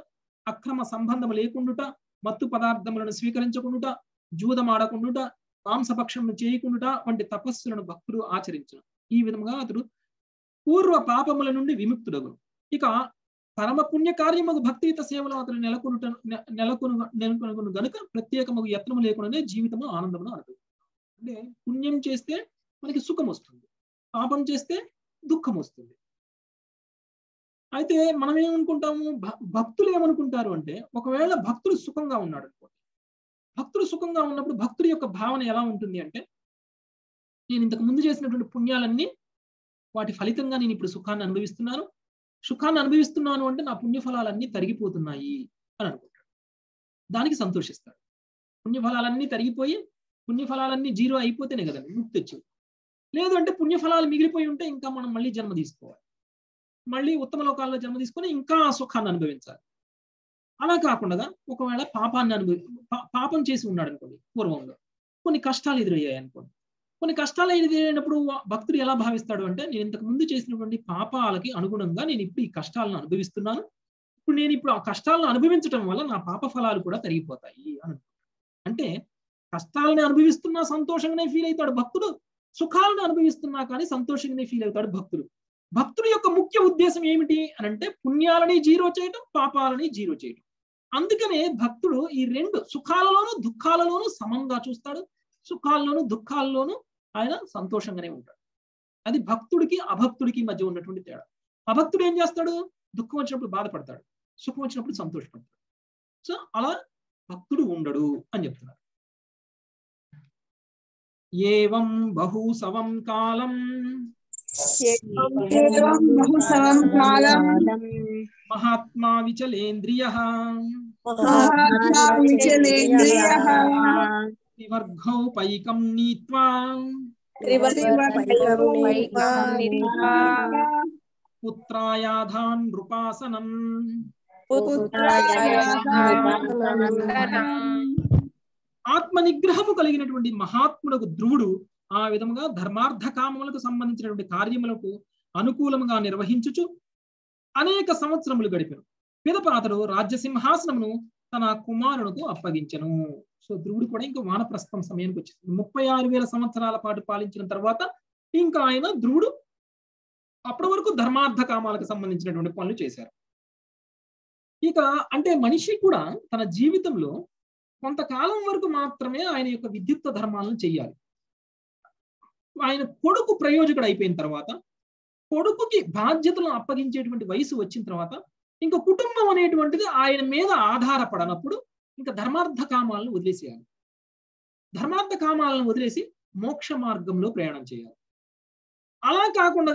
అక్రమ సంబంధము లేకుండుట మత్తు పదార్థములను స్వీకరించకుండుట జూదమాడకుండుట మాంసభక్షం చేయకుండా వంటి తపస్సులను భక్తుడు ఆచరించను. ఈ విధముగా అతడు పూర్వ పాపముల నుండి విముక్తుడగును ఇక పరమ పుణ్య కార్యముగు భక్తియుత సేవలో అతడు నెలకొనుట నె- నెలకొను నెలకొనుగును గనుక ప్రత్యేకముగు యత్నము లేకుండానే జీవితము ఆనందమును అనుభవిస్తుంది అంటే పుణ్యం చేస్తే మనకి సుఖం వస్తుంది. పాపం చేస్తే దుఃఖం వస్తుంది. అయితే మనం ఏమనుకుంటాము భ- భక్తులు ఏమనుకుంటారు అంటే ఒకవేళ భక్తుడు సుఖంగా ఉన్నాడు అనుకోండి భక్తుడు సుఖంగా ఉన్నప్పుడు భక్తుడి యొక్క భావన ఎలా ఉంటుంది అంటే నేను ఇంతకు ముందు చేసినటువంటి పుణ్యాలన్నీ వాటి ఫలితంగా నేను ఇప్పుడు సుఖాన్ని అనుభవిస్తున్నాను. సుఖాన్ని అనుభవిస్తున్నాను అంటే నా పుణ్యఫలాలన్నీ తరిగిపోతున్నాయి అని అనుకుంటాడు. దానికి సంతోషిస్తాడు. పుణ్యఫలాలన్నీ తరిగిపోయి పుణ్యఫలాలన్నీ జీరో అయిపోతేనే కదండి ముక్తి వచ్చేది. లేదు అంటే పుణ్యఫలాలు మిగిలిపోయి ఉంటే ఇంకా మనం మళ్ళీ జన్మ తీసుకోవాలి. మళ్ళీ ఉత్తమ లోకాల్లో జన్మ తీసుకొని ఇంకా ఆ సుఖాన్ని అనుభవించాలి. అలా కాకుండా ఒకవేళ పాపాన్ని అనుభవి పాపం చేసి ఉన్నాడు అనుకోండి పూర్వంలో. కొన్ని కష్టాలు ఎదురయ్యాయి అనుకోండి. కొన్ని కష్టాలు ఎదురైనప్పుడు భక్తుడు ఎలా భావిస్తాడు అంటే నేను ఇంతకు ముందు చేసినటువంటి పాపాలకి అనుగుణంగా నేను ఇప్పుడు ఈ కష్టాలను అనుభవిస్తున్నాను. ఇప్పుడు నేను ఇప్పుడు ఆ కష్టాలను అనుభవించడం వల్ల నా పాప ఫలాలు కూడా తరిగిపోతాయి అని. అంటే కష్టాలని అనుభవిస్తున్నా సంతోషంగానే ఫీల్ అవుతాడు భక్తుడు. సుఖాలను అనుభవిస్తున్నా కానీ సంతోషంగానే ఫీల్ అవుతాడు భక్తుడు. భక్తుడి యొక్క ముఖ్య ఉద్దేశం ఏమిటి అని అంటే పుణ్యాలని జీరో చేయటం పాపాలని జీరో చేయటం. అందుకనే భక్తుడు ఈ రెండు సుఖాలలోనూ దుఃఖాలలోనూ సమంగా చూస్తాడు. సుఖాల్లోనూ దుఃఖాల్లోనూ ఆయన సంతోషంగానే ఉంటాడు. అది భక్తుడికి అభక్తుడికి మధ్య ఉన్నటువంటి తేడా. అభక్తుడు ఏం చేస్తాడు? దుఃఖం వచ్చినప్పుడు బాధపడతాడు. సుఖం వచ్చినప్పుడు సంతోషపడతాడు. సో అలా భక్తుడు ఉండడు అని చెప్తున్నారు. ఏవం ఏవం బహుశవం కాలం. మహాత్మా విచలేంద్రియ. పైకం నీత్వా పుత్రాయాధాన్ నృపాసనం ఆత్మ నిగ్రహము కలిగినటువంటి మహాత్ములకు ధ్రువుడు ఆ విధముగా ధర్మార్థ కామములకు సంబంధించినటువంటి కార్యములకు అనుకూలముగా నిర్వహించుచు అనేక సంవత్సరములు గడిపాను. పిదప అతడు తన కుమారుడుకు అప్పగించను. సో ధ్రువుడు కూడా ఇంకా వానప్రస్థం సమయానికి వచ్చింది ముప్పై ఆరు వేల సంవత్సరాల పాటు పాలించిన తర్వాత ఇంకా ఆయన ధ్రువుడు అప్పటి వరకు ధర్మార్థ కామాలకు సంబంధించినటువంటి పనులు చేశారు. ఇక అంటే మనిషి కూడా తన జీవితంలో కొంతకాలం వరకు మాత్రమే ఆయన యొక్క విద్యుత్ ధర్మాలను చేయాలి. ఆయన కొడుకు ప్రయోజకుడు అయిపోయిన తర్వాత కొడుకుకి బాధ్యతలను అప్పగించేటువంటి వయసు వచ్చిన తర్వాత ఇంకా కుటుంబం అనేటువంటిది ఆయన మీద ఆధారపడనప్పుడు ఇంకా ధర్మార్థ కామాలను వదిలేసేయాలి. ధర్మార్థ కామాలను వదిలేసి మోక్ష మార్గంలో ప్రయాణం చేయాలి. అలా కాకుండా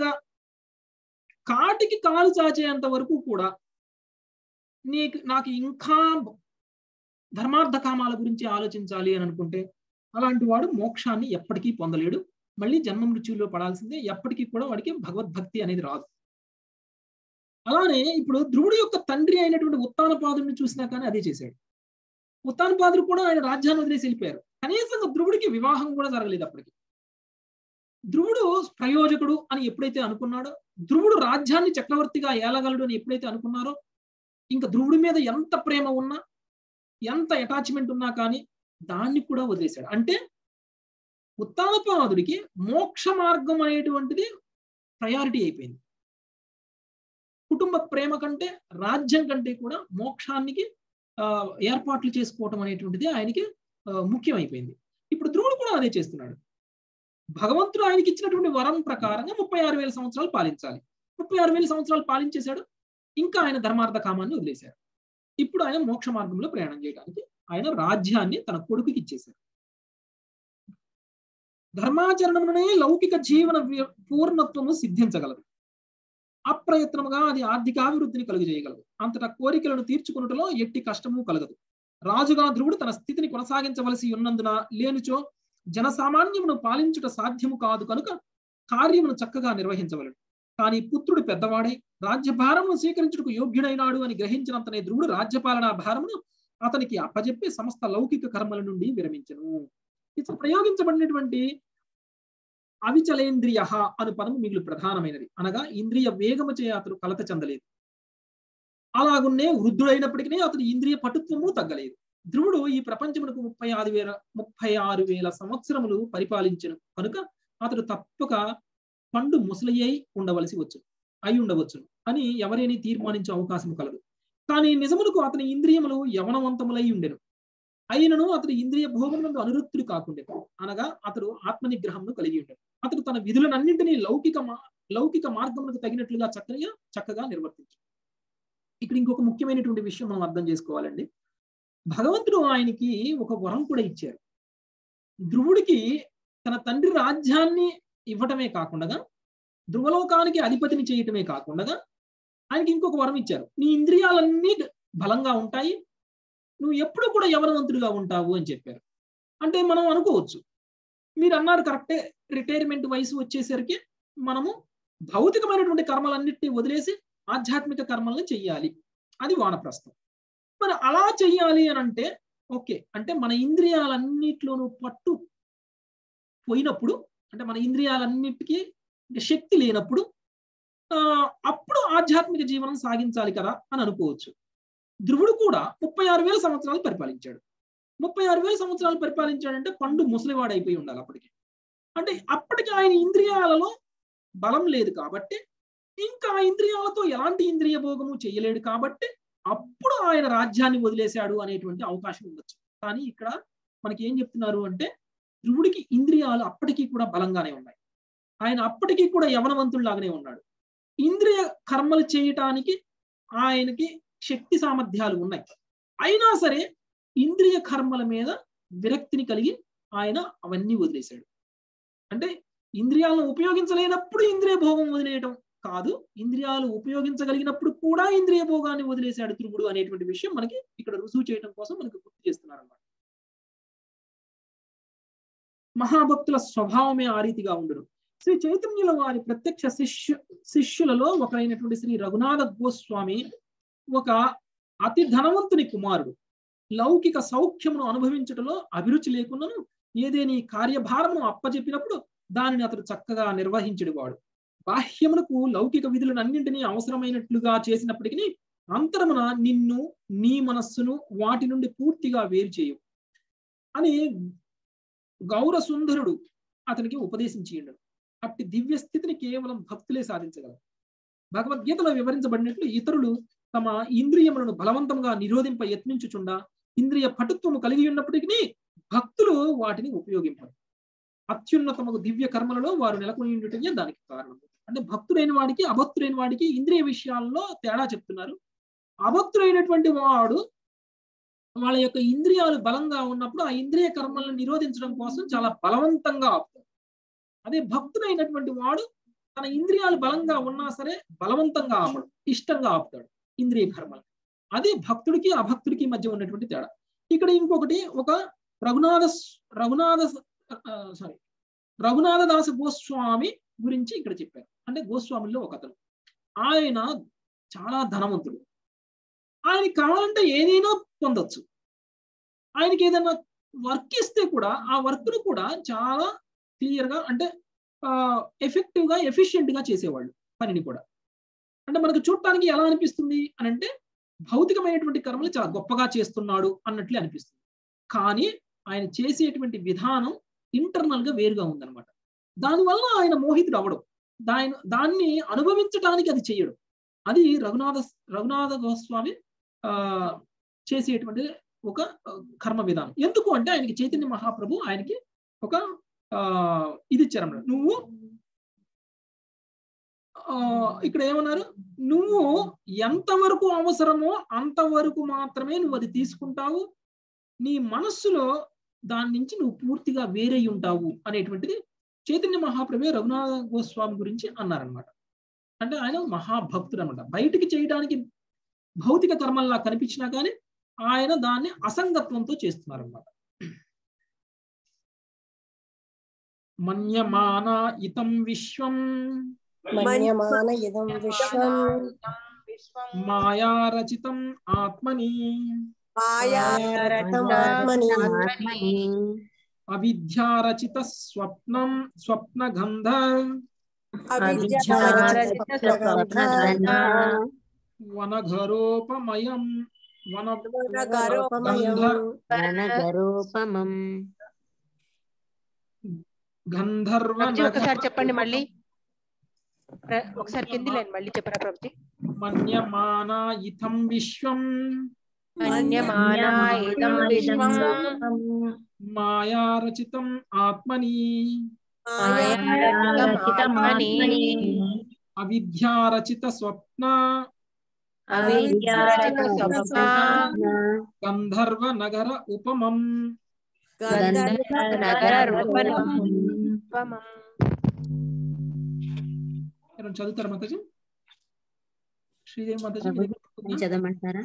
కాటికి కాలు చాచేంత వరకు కూడా నీకు నాకు ఇంకా ధర్మార్థ కామాల గురించి ఆలోచించాలి అని అనుకుంటే అలాంటి వాడు మోక్షాన్ని ఎప్పటికీ పొందలేడు. మళ్ళీ జన్మ మృత్యువులో పడాల్సిందే. ఎప్పటికీ కూడా వాడికి భగవద్భక్తి అనేది రాదు. అలానే ఇప్పుడు ధ్రువుడి యొక్క తండ్రి అయినటువంటి ఉత్తానపాదుడిని చూసినా కానీ అదే చేశాడు. ఉత్తానపాదుడు కూడా ఆయన రాజ్యాన్ని వదిలేసి వెళ్ళిపోయారు. కనీసం ధ్రువుడికి వివాహం కూడా జరగలేదు అప్పటికి. ధ్రువుడు ప్రయోజకుడు అని ఎప్పుడైతే అనుకున్నాడో ధ్రువుడు రాజ్యాన్ని చక్రవర్తిగా ఏలగలడు అని ఎప్పుడైతే అనుకున్నారో ఇంకా ధ్రువుడి మీద ఎంత ప్రేమ ఉన్నా ఎంత అటాచ్మెంట్ ఉన్నా కానీ దాన్ని కూడా వదిలేశాడు. అంటే ఉత్తానపాదుడికి మోక్ష మార్గం అనేటువంటిది ప్రయారిటీ అయిపోయింది. కుటుంబ ప్రేమ కంటే రాజ్యం కంటే కూడా మోక్షానికి ఏర్పాట్లు చేసుకోవటం అనేటువంటిది ఆయనకి ముఖ్యమైపోయింది. ఇప్పుడు ధ్రువుడు కూడా అదే చేస్తున్నాడు. భగవంతుడు ఆయనకి ఇచ్చినటువంటి వరం ప్రకారంగా ముప్పై ఆరు వేల సంవత్సరాలు పాలించాలి. ముప్పై ఆరు వేల సంవత్సరాలు పాలించేశాడు. ఇంకా ఆయన ధర్మార్థ కామాన్ని వదిలేశాడు. ఇప్పుడు ఆయన మోక్ష మార్గంలో ప్రయాణం చేయడానికి ఆయన రాజ్యాన్ని తన కొడుకుకి ఇచ్చేశారు ధర్మాచరణమునే లౌకిక జీవన పూర్ణత్వము సిద్ధించగలదు. అప్రయత్నముగా అది ఆర్థికాభివృద్ధిని కలుగజేయగలదు. అంతటా కోరికలను తీర్చుకున్నటలో ఎట్టి కష్టము కలగదు. రాజుగా ధ్రువుడు తన స్థితిని కొనసాగించవలసి ఉన్నందున లేనిచో జనసామాన్యమును పాలించుట సాధ్యము కాదు కనుక కార్యమును చక్కగా నిర్వహించవలడు కానీ పుత్రుడు పెద్దవాడై రాజ్యభారమును స్వీకరించుటకు యోగ్యుడైనాడు అని గ్రహించినంతనే ధ్రువుడు రాజ్యపాలనా భారమును అతనికి అప్పజెప్పి సమస్త లౌకిక కర్మల నుండి విరమించను. ఇతను ప్రయోగించబడినటువంటి అవిచలేంద్రియ అను పదము మిగులు ప్రధానమైనది. అనగా ఇంద్రియ వేగము చే అతడు కలత చెందలేదు. అలాగున్నే వృద్ధుడైనప్పటికీ అతని ఇంద్రియ పటుత్వము తగ్గలేదు. ధ్రువుడు ఈ ప్రపంచమునకు ముప్పై ఆరు వేల ముప్పై ఆరు వేల సంవత్సరములు పరిపాలించను. కనుక అతడు తప్పక పండు ముసలయ్యి ఉండవలసి వచ్చు అయి ఉండవచ్చును అని ఎవరైనా తీర్మానించే అవకాశం కలదు. కానీ నిజమునకు అతని ఇంద్రియములు యవనవంతములై ఉండెను. అయినను అతడు ఇంద్రియ భోగమునందు అనురక్తుడు కాకుండా. అనగా అతడు ఆత్మనిగ్రహంను కలిగి ఉంటాడు అతడు తన విధులనన్నింటినీ లౌకిక లౌకిక మార్గములకు తగినట్లుగా చక్కగా చక్కగా నిర్వర్తించు. ఇక్కడ ఇంకొక ముఖ్యమైనటువంటి విషయం మనం అర్థం చేసుకోవాలండి. భగవంతుడు ఆయనకి ఒక వరం కూడా ఇచ్చారు. ధ్రువుడికి తన తండ్రి రాజ్యాన్ని ఇవ్వటమే కాకుండా ధ్రువలోకానికి అధిపతిని చేయటమే కాకుండా ఆయనకి ఇంకొక వరం ఇచ్చారు. నీ ఇంద్రియాలన్నీ బలంగా ఉంటాయి నువ్వు ఎప్పుడు కూడా యవనవంతుడిగా ఉంటావు అని చెప్పారు. అంటే మనం అనుకోవచ్చు. మీరు అన్నారు కరెక్టే రిటైర్మెంట్ వయసు వచ్చేసరికి మనము భౌతికమైనటువంటి కర్మలన్నింటినీ వదిలేసి ఆధ్యాత్మిక కర్మల్ని చెయ్యాలి. అది వానప్రస్థం. మరి అలా చెయ్యాలి అని అంటే ఓకే అంటే మన ఇంద్రియాలన్నిట్లోనూ పట్టు పోయినప్పుడు అంటే మన ఇంద్రియాలన్నిటికీ శక్తి లేనప్పుడు ఆ అప్పుడు ఆధ్యాత్మిక జీవనం సాగించాలి కదా అని అనుకోవచ్చు. ధ్రువుడు కూడా ముప్పై ఆరు వేల సంవత్సరాలు పరిపాలించాడు. ముప్పై ఆరు వేల సంవత్సరాలు పరిపాలించాడంటే పండు ముసలివాడు అయిపోయి ఉండాలి అప్పటికి. అంటే అప్పటికి ఆయన ఇంద్రియాలలో బలం లేదు కాబట్టి ఇంకా ఆ ఇంద్రియాలతో ఎలాంటి ఇంద్రియ భోగము చేయలేడు కాబట్టి అప్పుడు ఆయన రాజ్యాన్ని వదిలేశాడు అనేటువంటి అవకాశం ఉండొచ్చు. కానీ ఇక్కడ మనకి ఏం చెప్తున్నారు అంటే ధ్రువుడికి ఇంద్రియాలు అప్పటికీ కూడా బలంగానే ఉన్నాయి. ఆయన అప్పటికీ కూడా యవనవంతుడిలాగానే ఉన్నాడు. ఇంద్రియ కర్మలు చేయటానికి ఆయనకి శక్తి సామర్థ్యాలు ఉన్నాయి. అయినా సరే ఇంద్రియ కర్మల మీద విరక్తిని కలిగి ఆయన అవన్నీ వదిలేశాడు. అంటే ఇంద్రియాలను ఉపయోగించలేనప్పుడు ఇంద్రియ భోగం వదిలేయటం కాదు ఇంద్రియాలు ఉపయోగించగలిగినప్పుడు కూడా ఇంద్రియ భోగాన్ని వదిలేశాడు త్రుగుడు అనేటువంటి విషయం మనకి ఇక్కడ రుజువు చేయడం కోసం మనకి గుర్తు చేస్తున్నారు అన్నమాట మహాభక్తుల స్వభావమే ఆ రీతిగా ఉండడు శ్రీ చైతన్యుల వారి ప్రత్యక్ష శిష్యు శిష్యులలో ఒకరైనటువంటి శ్రీ రఘునాథ గోస్వామి ఒక అతి ధనవంతుని కుమారుడు. లౌకిక సౌఖ్యమును అనుభవించటంలో అభిరుచి లేకున్నాను ఏదేని కార్యభారమును అప్పచెప్పినప్పుడు దానిని అతడు చక్కగా నిర్వహించడివాడు. బాహ్యమునకు లౌకిక విధులనన్నింటినీ అవసరమైనట్లుగా చేసినప్పటికీ అంతరమున నిన్ను నీ మనస్సును వాటి నుండి పూర్తిగా వేరు చేయవు అని గౌర సుందరుడు అతనికి ఉపదేశించి అట్టి దివ్య స్థితిని కేవలం భక్తులే సాధించగలరు. భగవద్గీతలో వివరించబడినట్లు ఇతరులు తమ ఇంద్రియములను బలవంతంగా నిరోధింప యత్నించుచుండా ఇంద్రియ పటుత్వము కలిగి ఉన్నప్పటికీ భక్తులు వాటిని ఉపయోగింపరు. అత్యున్నతమకు దివ్య కర్మలలో వారు నెలకొని ఉండటమే దానికి కారణం. అంటే భక్తుడైన వాడికి అభక్తుడైన వాడికి ఇంద్రియ విషయాల్లో తేడా చెప్తున్నారు. అభక్తుడైనటువంటి వాడు వాళ్ళ యొక్క ఇంద్రియాలు బలంగా ఉన్నప్పుడు ఆ ఇంద్రియ కర్మలను నిరోధించడం కోసం చాలా బలవంతంగా ఆపుతాడు. అదే భక్తుడైనటువంటి వాడు తన ఇంద్రియాలు బలంగా ఉన్నా సరే బలవంతంగా ఆపడు ఇష్టంగా ఆపుతాడు. ఇంద్రియ కర్మలు అదే భక్తుడికి అభక్తుడికి మధ్య ఉన్నటువంటి తేడా. ఇక్కడ ఇంకొకటి ఒక రఘునాథ రఘునాథ సారీ రఘునాథదాస గోస్వామి గురించి ఇక్కడ చెప్పారు. అంటే గోస్వామిలో ఒక అతను. ఆయన చాలా ధనవంతుడు. ఆయనకి కావాలంటే ఏదైనా పొందొచ్చు. ఆయనకి ఏదైనా వర్క్ ఇస్తే కూడా ఆ వర్క్ను కూడా చాలా క్లియర్గా అంటే ఎఫెక్టివ్గా గా చేసేవాళ్ళు. పనిని కూడా. అంటే మనకు చూడటానికి ఎలా అనిపిస్తుంది అని అంటే భౌతికమైనటువంటి కర్మలు చాలా గొప్పగా చేస్తున్నాడు అన్నట్లే అనిపిస్తుంది. కానీ ఆయన చేసేటువంటి విధానం ఇంటర్నల్గా వేరుగా ఉందన్నమాట. దానివల్ల ఆయన మోహితుడు అవడం దాని దాన్ని అనుభవించడానికి అది చేయడం. అది రఘునాథ రఘునాథ గోస్వామి ఆ చేసేటువంటి ఒక కర్మ విధానం. ఎందుకు అంటే ఆయనకి చైతన్య మహాప్రభు ఆయనకి ఒక ఆ ఇది ఇచ్చారన్నమాట. నువ్వు ఇక్కడ ఏమన్నారు? నువ్వు ఎంతవరకు అవసరమో అంతవరకు మాత్రమే నువ్వు అది తీసుకుంటావు. నీ మనస్సులో దాని నుంచి నువ్వు పూర్తిగా వేరై ఉంటావు అనేటువంటిది చైతన్య మహాప్రభు రఘునాథ గోస్వామి గురించి అన్నారనమాట అంటే ఆయన మహాభక్తుడు అనమాట బయటికి చేయడానికి భౌతిక కర్మల్లా కనిపించినా కానీ ఆయన దాన్ని అసంగత్వంతో చేస్తున్నారనమాట మన్యమాన ఇతం విశ్వం మన్యమాన ఇదం విశ్వం మాయారచితం ఆత్మని మాయారచితం ఆత్మని అవిద్యారచిత స్వప్నం స్వప్నగంధ అవిద్యారచిత స్వప్నగంధ వనఘరోపమయం వన గరోపమయం గరోపమం గంధర్వ ప్రభుజీ ఒకసారి చెప్పండి మళ్ళీ ప్ర- ఒకసారి కింది లేండి మళ్ళీ చెప్పరా ప్రభుజీ? మన్యమాన ఇతం విశ్వం. మన్యమానా ఇదం విశ్వం. మాయారచితం ఆత్మని. అవిద్యారచిత స్వప్న. అవిద్యారచిత స్వప్న. గంధర్వ నగర ఉపమం. నగర రూపమం ఎవరైనా చదువుతారా మాతాజీ? శ్రీదేవి మాతాజీ? చదవమంటారా.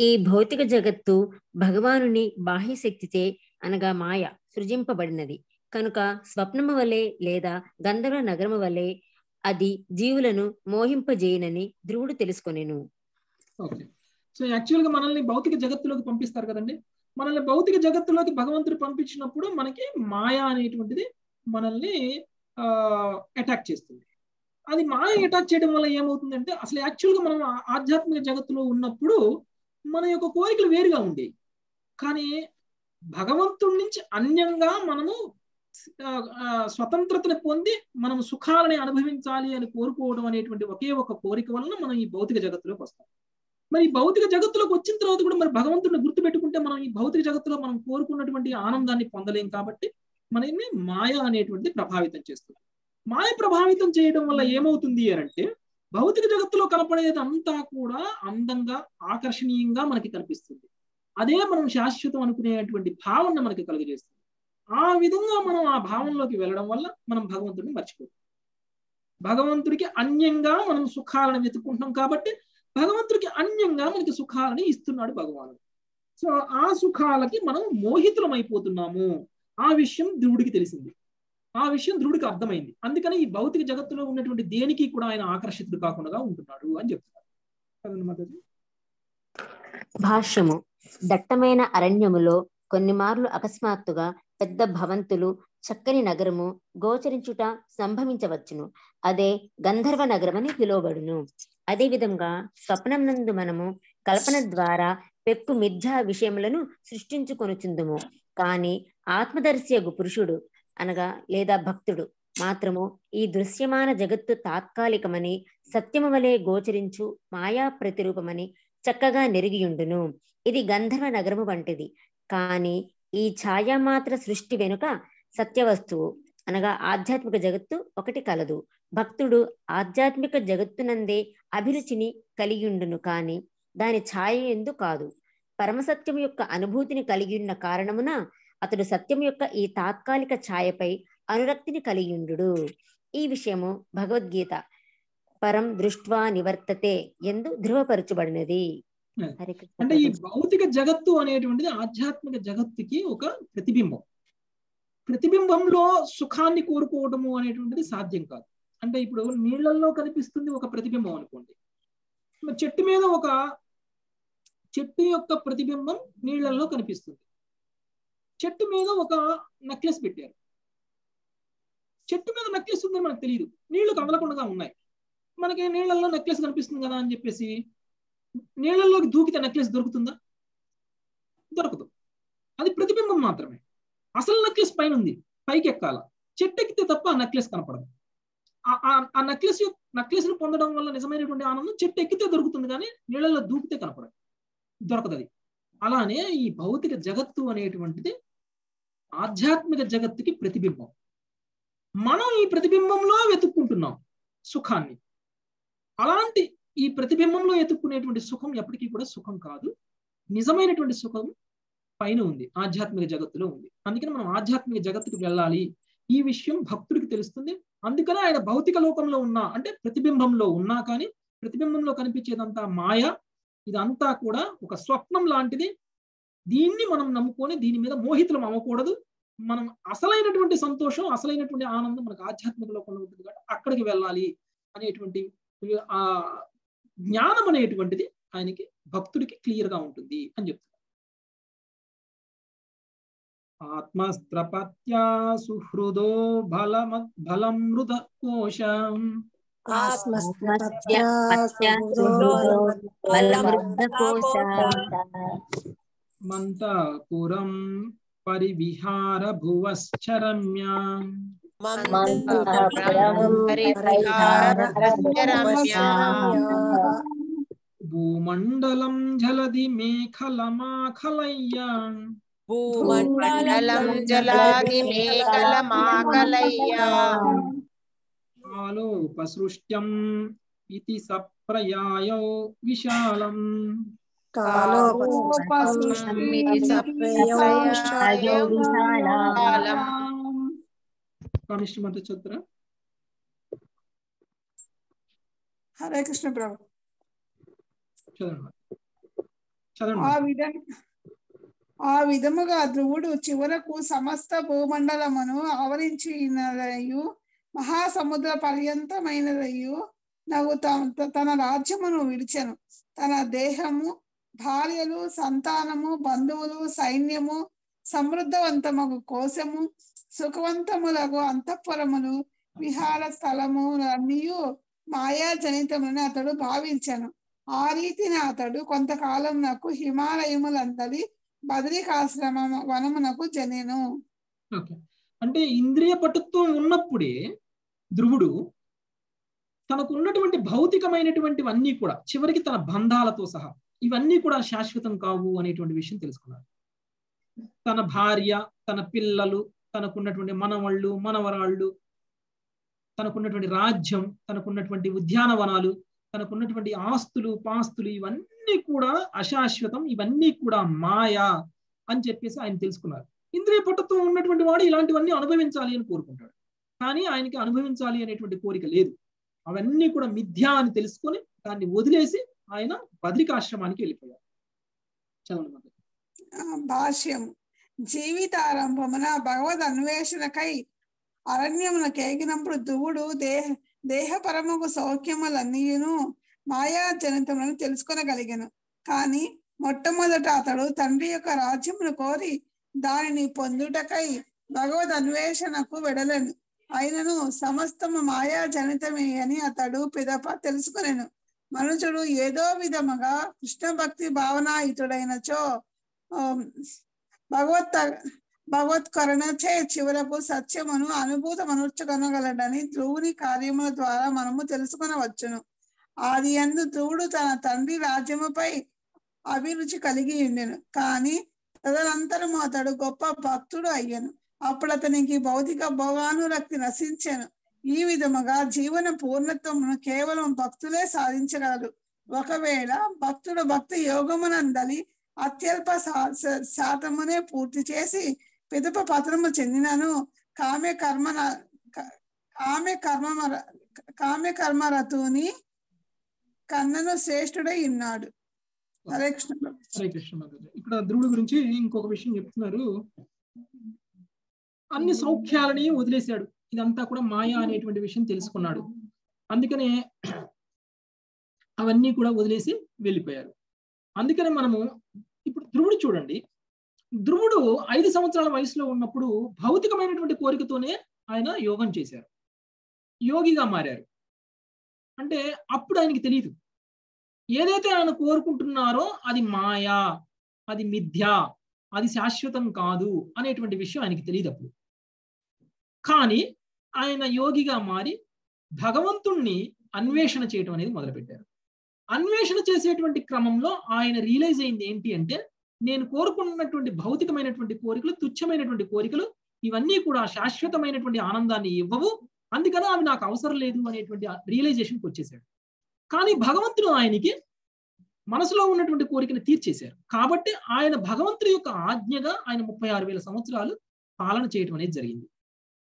ఈ భౌతిక జగత్తు భగవానుని బాహ్య శక్తితే అనగా మాయ సృజింపబడినది. కనుక స్వప్నము వలె లేదా గంధర్వ నగరము వలె అది జీవులను మోహింపజేయనని ధ్రువుడు తెలుసుకొనెను. ఓకే. సో యాక్చువల్గా మనల్ని భౌతిక జగత్తులోకి పంపిస్తారు కదండి. మనల్ని భౌతిక జగత్తులోకి భగవంతుడు పంపించినప్పుడు మనకి మాయ అనేటువంటిది మనల్ని అటాక్ చేస్తుంది. అది మాయ అటాక్ చేయడం వల్ల ఏమవుతుందంటే అసలు యాక్చువల్గా మనం ఆధ్యాత్మిక జగత్తులో ఉన్నప్పుడు మన యొక్క కోరికలు వేరుగా ఉండేవి. కానీ భగవంతుడి నుంచి అన్యంగా మనము ఆ, పొంది మనం సుఖాలని అనుభవించాలి అని కోరుకోవడం అనేటువంటి ఒకే ఒక కోరిక వలన మనం ఈ భౌతిక జగత్తులోకి వస్తాం. మరి ఈ భౌతిక జగత్తులోకి వచ్చిన తర్వాత కూడా మరి భగవంతుడిని గుర్తుపెట్టుకుంటే మనం ఈ భౌతిక జగత్తులో మనం కోరుకున్నటువంటి ఆనందాన్ని పొందలేం కాబట్టి మనల్ని మాయ అనేటువంటిది ప్రభావితం చేస్తుంది. మాయ ప్రభావితం చేయడం వల్ల ఏమవుతుంది అని అంటే భౌతిక జగత్తులో కనపడేది అంతా కూడా అందంగా ఆకర్షణీయంగా మనకి కనిపిస్తుంది. అదే మనం శాశ్వతం అనుకునేటువంటి భావన మనకి కలుగజేస్తుంది. ఆ విధంగా మనం ఆ భావంలోకి వెళ్ళడం వల్ల మనం భగవంతుడిని మర్చిపోతాం. భగవంతుడికి అన్యంగా మనం సుఖాలను వెతుక్కుంటున్నాం కాబట్టి భగవంతుడికి అన్యంగా మనకి సుఖాలని ఇస్తున్నాడు భగవానుడు. సో ఆ సుఖాలకి మనం మోహితులం అయిపోతున్నాము ఆ విషయం ధ్రువుడికి తెలిసింది. ఆ విషయం ధ్రువుడికి అర్థమైంది. అందుకని ఈ భౌతిక జగత్తులో ఉన్నటువంటి దేనికి కూడా ఆయన ఆకర్షితుడు కాకుండా ఉంటున్నాడు అని చెప్తున్నారు. భాష్యము. దట్టమైన అరణ్యములో కొన్ని మార్లు అకస్మాత్తుగా పెద్ద భవంతులు చక్కని నగరము గోచరించుట సంభవించవచ్చును. అదే గంధర్వ నగరమని పిలువబడును. అదే విధంగా స్వప్నం నందు మనము కల్పన ద్వారా పెక్కు మిథ్యా విషయములను సృష్టించుకొనుచుందుము. కాని ఆత్మదర్శియగు పురుషుడు అనగా లేదా భక్తుడు మాత్రము ఈ దృశ్యమాన జగత్తు తాత్కాలికమని సత్యము వలె గోచరించు మాయా ప్రతిరూపమని చక్కగా నెరిగియుండును. ఇది గంధర్వ నగరము వంటిది. కాని ఈ ఛాయామాత్ర సృష్టి వెనుక సత్యవస్తువు అనగా ఆధ్యాత్మిక జగత్తు ఒకటి కలదు. భక్తుడు ఆధ్యాత్మిక జగత్తునందే అభిరుచిని కలిగియుండును కాని దాని ఛాయ ఎందు కాదు. పరమసత్యం యొక్క అనుభూతిని కలిగి ఉన్న కారణమున అతడు సత్యం యొక్క ఈ తాత్కాలిక ఛాయపై అనురక్తిని కలిగియుండు ఈ విషయము భగవద్గీత పరం దృష్ట్వా నివర్తతే ఎందు ధృవపరచబడినది. అంటే ఈ. భౌతిక జగత్తు అనేటువంటిది ఆధ్యాత్మిక జగత్తుకి ఒక ప్రతిబింబం. ప్రతిబింబంలో సుఖాన్ని కోరుకోవడము అనేటువంటిది సాధ్యం కాదు. అంటే ఇప్పుడు నీళ్ళల్లో కనిపిస్తుంది ఒక ప్రతిబింబం అనుకోండి. చెట్టు మీద ఒక చెట్టు యొక్క ప్రతిబింబం నీళ్ళలో కనిపిస్తుంది. చెట్టు మీద ఒక నెక్లెస్ పెట్టారు. చెట్టు మీద నెక్లెస్ ఉందని మనకు తెలియదు నీళ్ళు కదలకుండా ఉన్నాయి. మనకి నీళ్ళలో నెక్లెస్ కనిపిస్తుంది కదా అని చెప్పేసి నీళ్ళలోకి దూకితే నెక్లెస్ దొరుకుతుందా? దొరకదు. అది ప్రతిబింబం మాత్రమే. అసలు నెక్లెస్ పైన ఉంది. పైకి ఎక్కాల. చెట్టు ఎక్కితే తప్ప ఆ నెక్లెస్ కనపడదు. ఆ- ఆ- ఆ నెక్లెస్ నెక్లెస్ను పొందడం వల్ల నిజమైనటువంటి ఆనందం చెట్టు ఎక్కితే దొరుకుతుంది కానీ నీళ్ళల్లో దూకితే కనపడదు. దొరకదు అది అలానే ఈ భౌతిక జగత్తు అనేటువంటిది ఆధ్యాత్మిక జగత్తుకి ప్రతిబింబం. మనం ఈ ప్రతిబింబంలో వెతుక్కుంటున్నాం సుఖాన్ని. అలాంటి ఈ ప్రతిబింబంలో ఎత్తుక్కునేటువంటి సుఖం ఎప్పటికీ కూడా సుఖం కాదు. నిజమైనటువంటి సుఖం పైన ఉంది. ఆధ్యాత్మిక జగత్తులో ఉంది. అందుకని మనం ఆధ్యాత్మిక జగత్తుకు వెళ్ళాలి. ఈ విషయం భక్తుడికి తెలుస్తుంది. అందుకనే ఆయన భౌతిక లోకంలో ఉన్నా అంటే ప్రతిబింబంలో ఉన్నా కానీ ప్రతిబింబంలో కనిపించేదంతా మాయ ఇదంతా కూడా ఒక స్వప్నం లాంటిది. దీన్ని మనం నమ్ముకొని దీని మీద మోహితులం అవ్వకూడదు. మనం అసలైనటువంటి సంతోషం అసలైనటువంటి ఆనందం మనకు ఆధ్యాత్మిక లోకంలో ఉంటుంది కాబట్టి అక్కడికి వెళ్ళాలి అనేటువంటి ఆ జ్ఞానం అనేటువంటిది ఆయనకి భక్తుడికి క్లియర్గా ఉంటుంది అని చెప్తున్నారు ఆత్మస్త్రపత్యా సుహృదో బలమ బలమృత కోశం. मन्तापुरं परिविहार भुवश्चरम्याम् भूमण्डलं जलधि मेखलमाखलय्यान् भूमण्डलं जलादि मेखलमाखलय्या। కాలోపసృష్ట్యం ఇతి సప్రయాయో విశాలం. సమ్మితి సప్రయాయం కనిష్ట మంత్రి చదువుతారా హరే కృష్ణ ప్రభు. ఆ విధంగా ఆ విధముగా ధ్రువుడు చివరకు సమస్త భూమండలమును ఆవరించినదయు మహాసముద్ర పర్యంతమైనదయ్యు నవ్వు త- తన రాజ్యమును విడిచెను. తన దేహము భార్యలు సంతానము బంధువులు సైన్యము సమృద్ధవంతమగు కోశము సుఖవంతములకు అంతఃపురములు విహార స్థలము అన్నీయు మాయా జనితములని అతడు భావించాను. ఆ రీతిన అతడు కొంతకాలం నాకు హిమాలయములందరి బదరికాశ్రమ వనమునకు జనెను. అంటే ఇంద్రియ పటుత్వం ఉన్నప్పుడే ధ్రువుడు తనకు ఉన్నటువంటి భౌతికమైనటువంటివన్నీ కూడా చివరికి తన బంధాలతో సహా ఇవన్నీ కూడా శాశ్వతం కావు అనేటువంటి విషయం తెలుసుకున్నాడు. తన భార్య తన పిల్లలు తనకున్నటువంటి మనవళ్ళు మనవరాళ్ళు తనకున్నటువంటి రాజ్యం తనకున్నటువంటి ఉద్యానవనాలు తనకున్నటువంటి ఆస్తులు పాస్తులు ఇవన్నీ కూడా అశాశ్వతం ఇవన్నీ కూడా మాయా అని చెప్పేసి ఆయన తెలుసుకున్నారు. ఇంద్రియ పట్టుతో ఉన్నటువంటి వాడు ఇలాంటివన్నీ అనుభవించాలి అని కోరుకుంటాడు. కానీ ఆయనకి అనుభవించాలి అనేటువంటి కోరిక లేదు. అవన్నీ కూడా మిథ్యా అని తెలుసుకొని దాన్ని వదిలేసి ఆయన బద్రికాశ్రమానికి వెళ్ళిపోయారు. చదవండి భాష్యం. జీవితారంభమున భగవద్ అన్వేషణకై అరణ్యమున కేగినప్పుడు దువుడు దేహ దేహపరముకు సౌఖ్యములన్నీయును మాయా జనితములను తెలుసుకొనగలిగాను. కానీ మొట్టమొదట అతడు తండ్రి యొక్క రాజ్యమును కోరి దానిని పొందుటకై భగవద్ అన్వేషణకు వెడలను. ఆయనను సమస్తము మాయా జనితమే అని అతడు పిదప తెలుసుకునేను. మనుషుడు ఏదో విధముగా కృష్ణ భక్తి భావనాయుతుడైనచో భగవత్ భగవత్కరుణచే చివరకు సత్యమును అనుభూత అనుభూతమనుర్చుకొనగలడని ధ్రువుని కార్యముల ద్వారా మనము తెలుసుకొనవచ్చును. ఆది ఎందు ధ్రువుడు తన తండ్రి రాజ్యముపై అభిరుచి కలిగి ఉండెను. కానీ తదనంతరము అతడు గొప్ప భక్తుడు అయ్యను. అప్పుడు అతనికి భౌతిక భోగానురక్తి నశించెను. ఈ విధముగా జీవన పూర్ణత్వమును కేవలం భక్తులే సాధించగలరు. ఒకవేళ భక్తుడు భక్తి యోగమునందలి అత్యల్ప శాతమునే పూర్తి చేసి పిదప పత్రము చెందినను కామ్య కర్మ కామ్య కర్మ కామ్య కర్మరతుని కన్నను శ్రేష్ఠుడై ఉన్నాడు హరే కృష్ణ. హరే కృష్ణ. ఇక్కడ ధ్రువుడి గురించి ఇంకొక విషయం చెప్తున్నారు. అన్ని సౌఖ్యాలని వదిలేశాడు. ఇదంతా కూడా మాయా అనేటువంటి విషయం తెలుసుకున్నాడు. అందుకనే అవన్నీ కూడా వదిలేసి వెళ్ళిపోయారు. అందుకనే మనము ఇప్పుడు ధ్రువుడు చూడండి. ధ్రువుడు ఐదు సంవత్సరాల వయసులో ఉన్నప్పుడు భౌతికమైనటువంటి కోరికతోనే ఆయన యోగం చేశారు. యోగిగా మారారు. అంటే అప్పుడు ఆయనకి తెలియదు ఏదైతే ఆయన కోరుకుంటున్నారో అది మాయా అది మిథ్య అది శాశ్వతం కాదు అనేటువంటి విషయం ఆయనకి తెలియదు అప్పుడు. కానీ ఆయన యోగిగా మారి భగవంతుణ్ణి అన్వేషణ చేయటం అనేది మొదలుపెట్టారు. అన్వేషణ చేసేటువంటి క్రమంలో ఆయన రియలైజ్ అయింది ఏంటి అంటే నేను కోరుకున్నటువంటి భౌతికమైనటువంటి కోరికలు తుచ్చమైనటువంటి కోరికలు ఇవన్నీ కూడా శాశ్వతమైనటువంటి ఆనందాన్ని ఇవ్వవు. అందుకని అవి నాకు అవసరం లేదు అనేటువంటి రియలైజేషన్కి వచ్చేసాడు కానీ భగవంతుడు ఆయనకి మనసులో ఉన్నటువంటి కోరికను తీర్చేశారు. కాబట్టి ఆయన భగవంతుడి యొక్క ఆజ్ఞగా ఆయన ముప్పై ఆరు వేల సంవత్సరాలు పాలన చేయటం అనేది జరిగింది.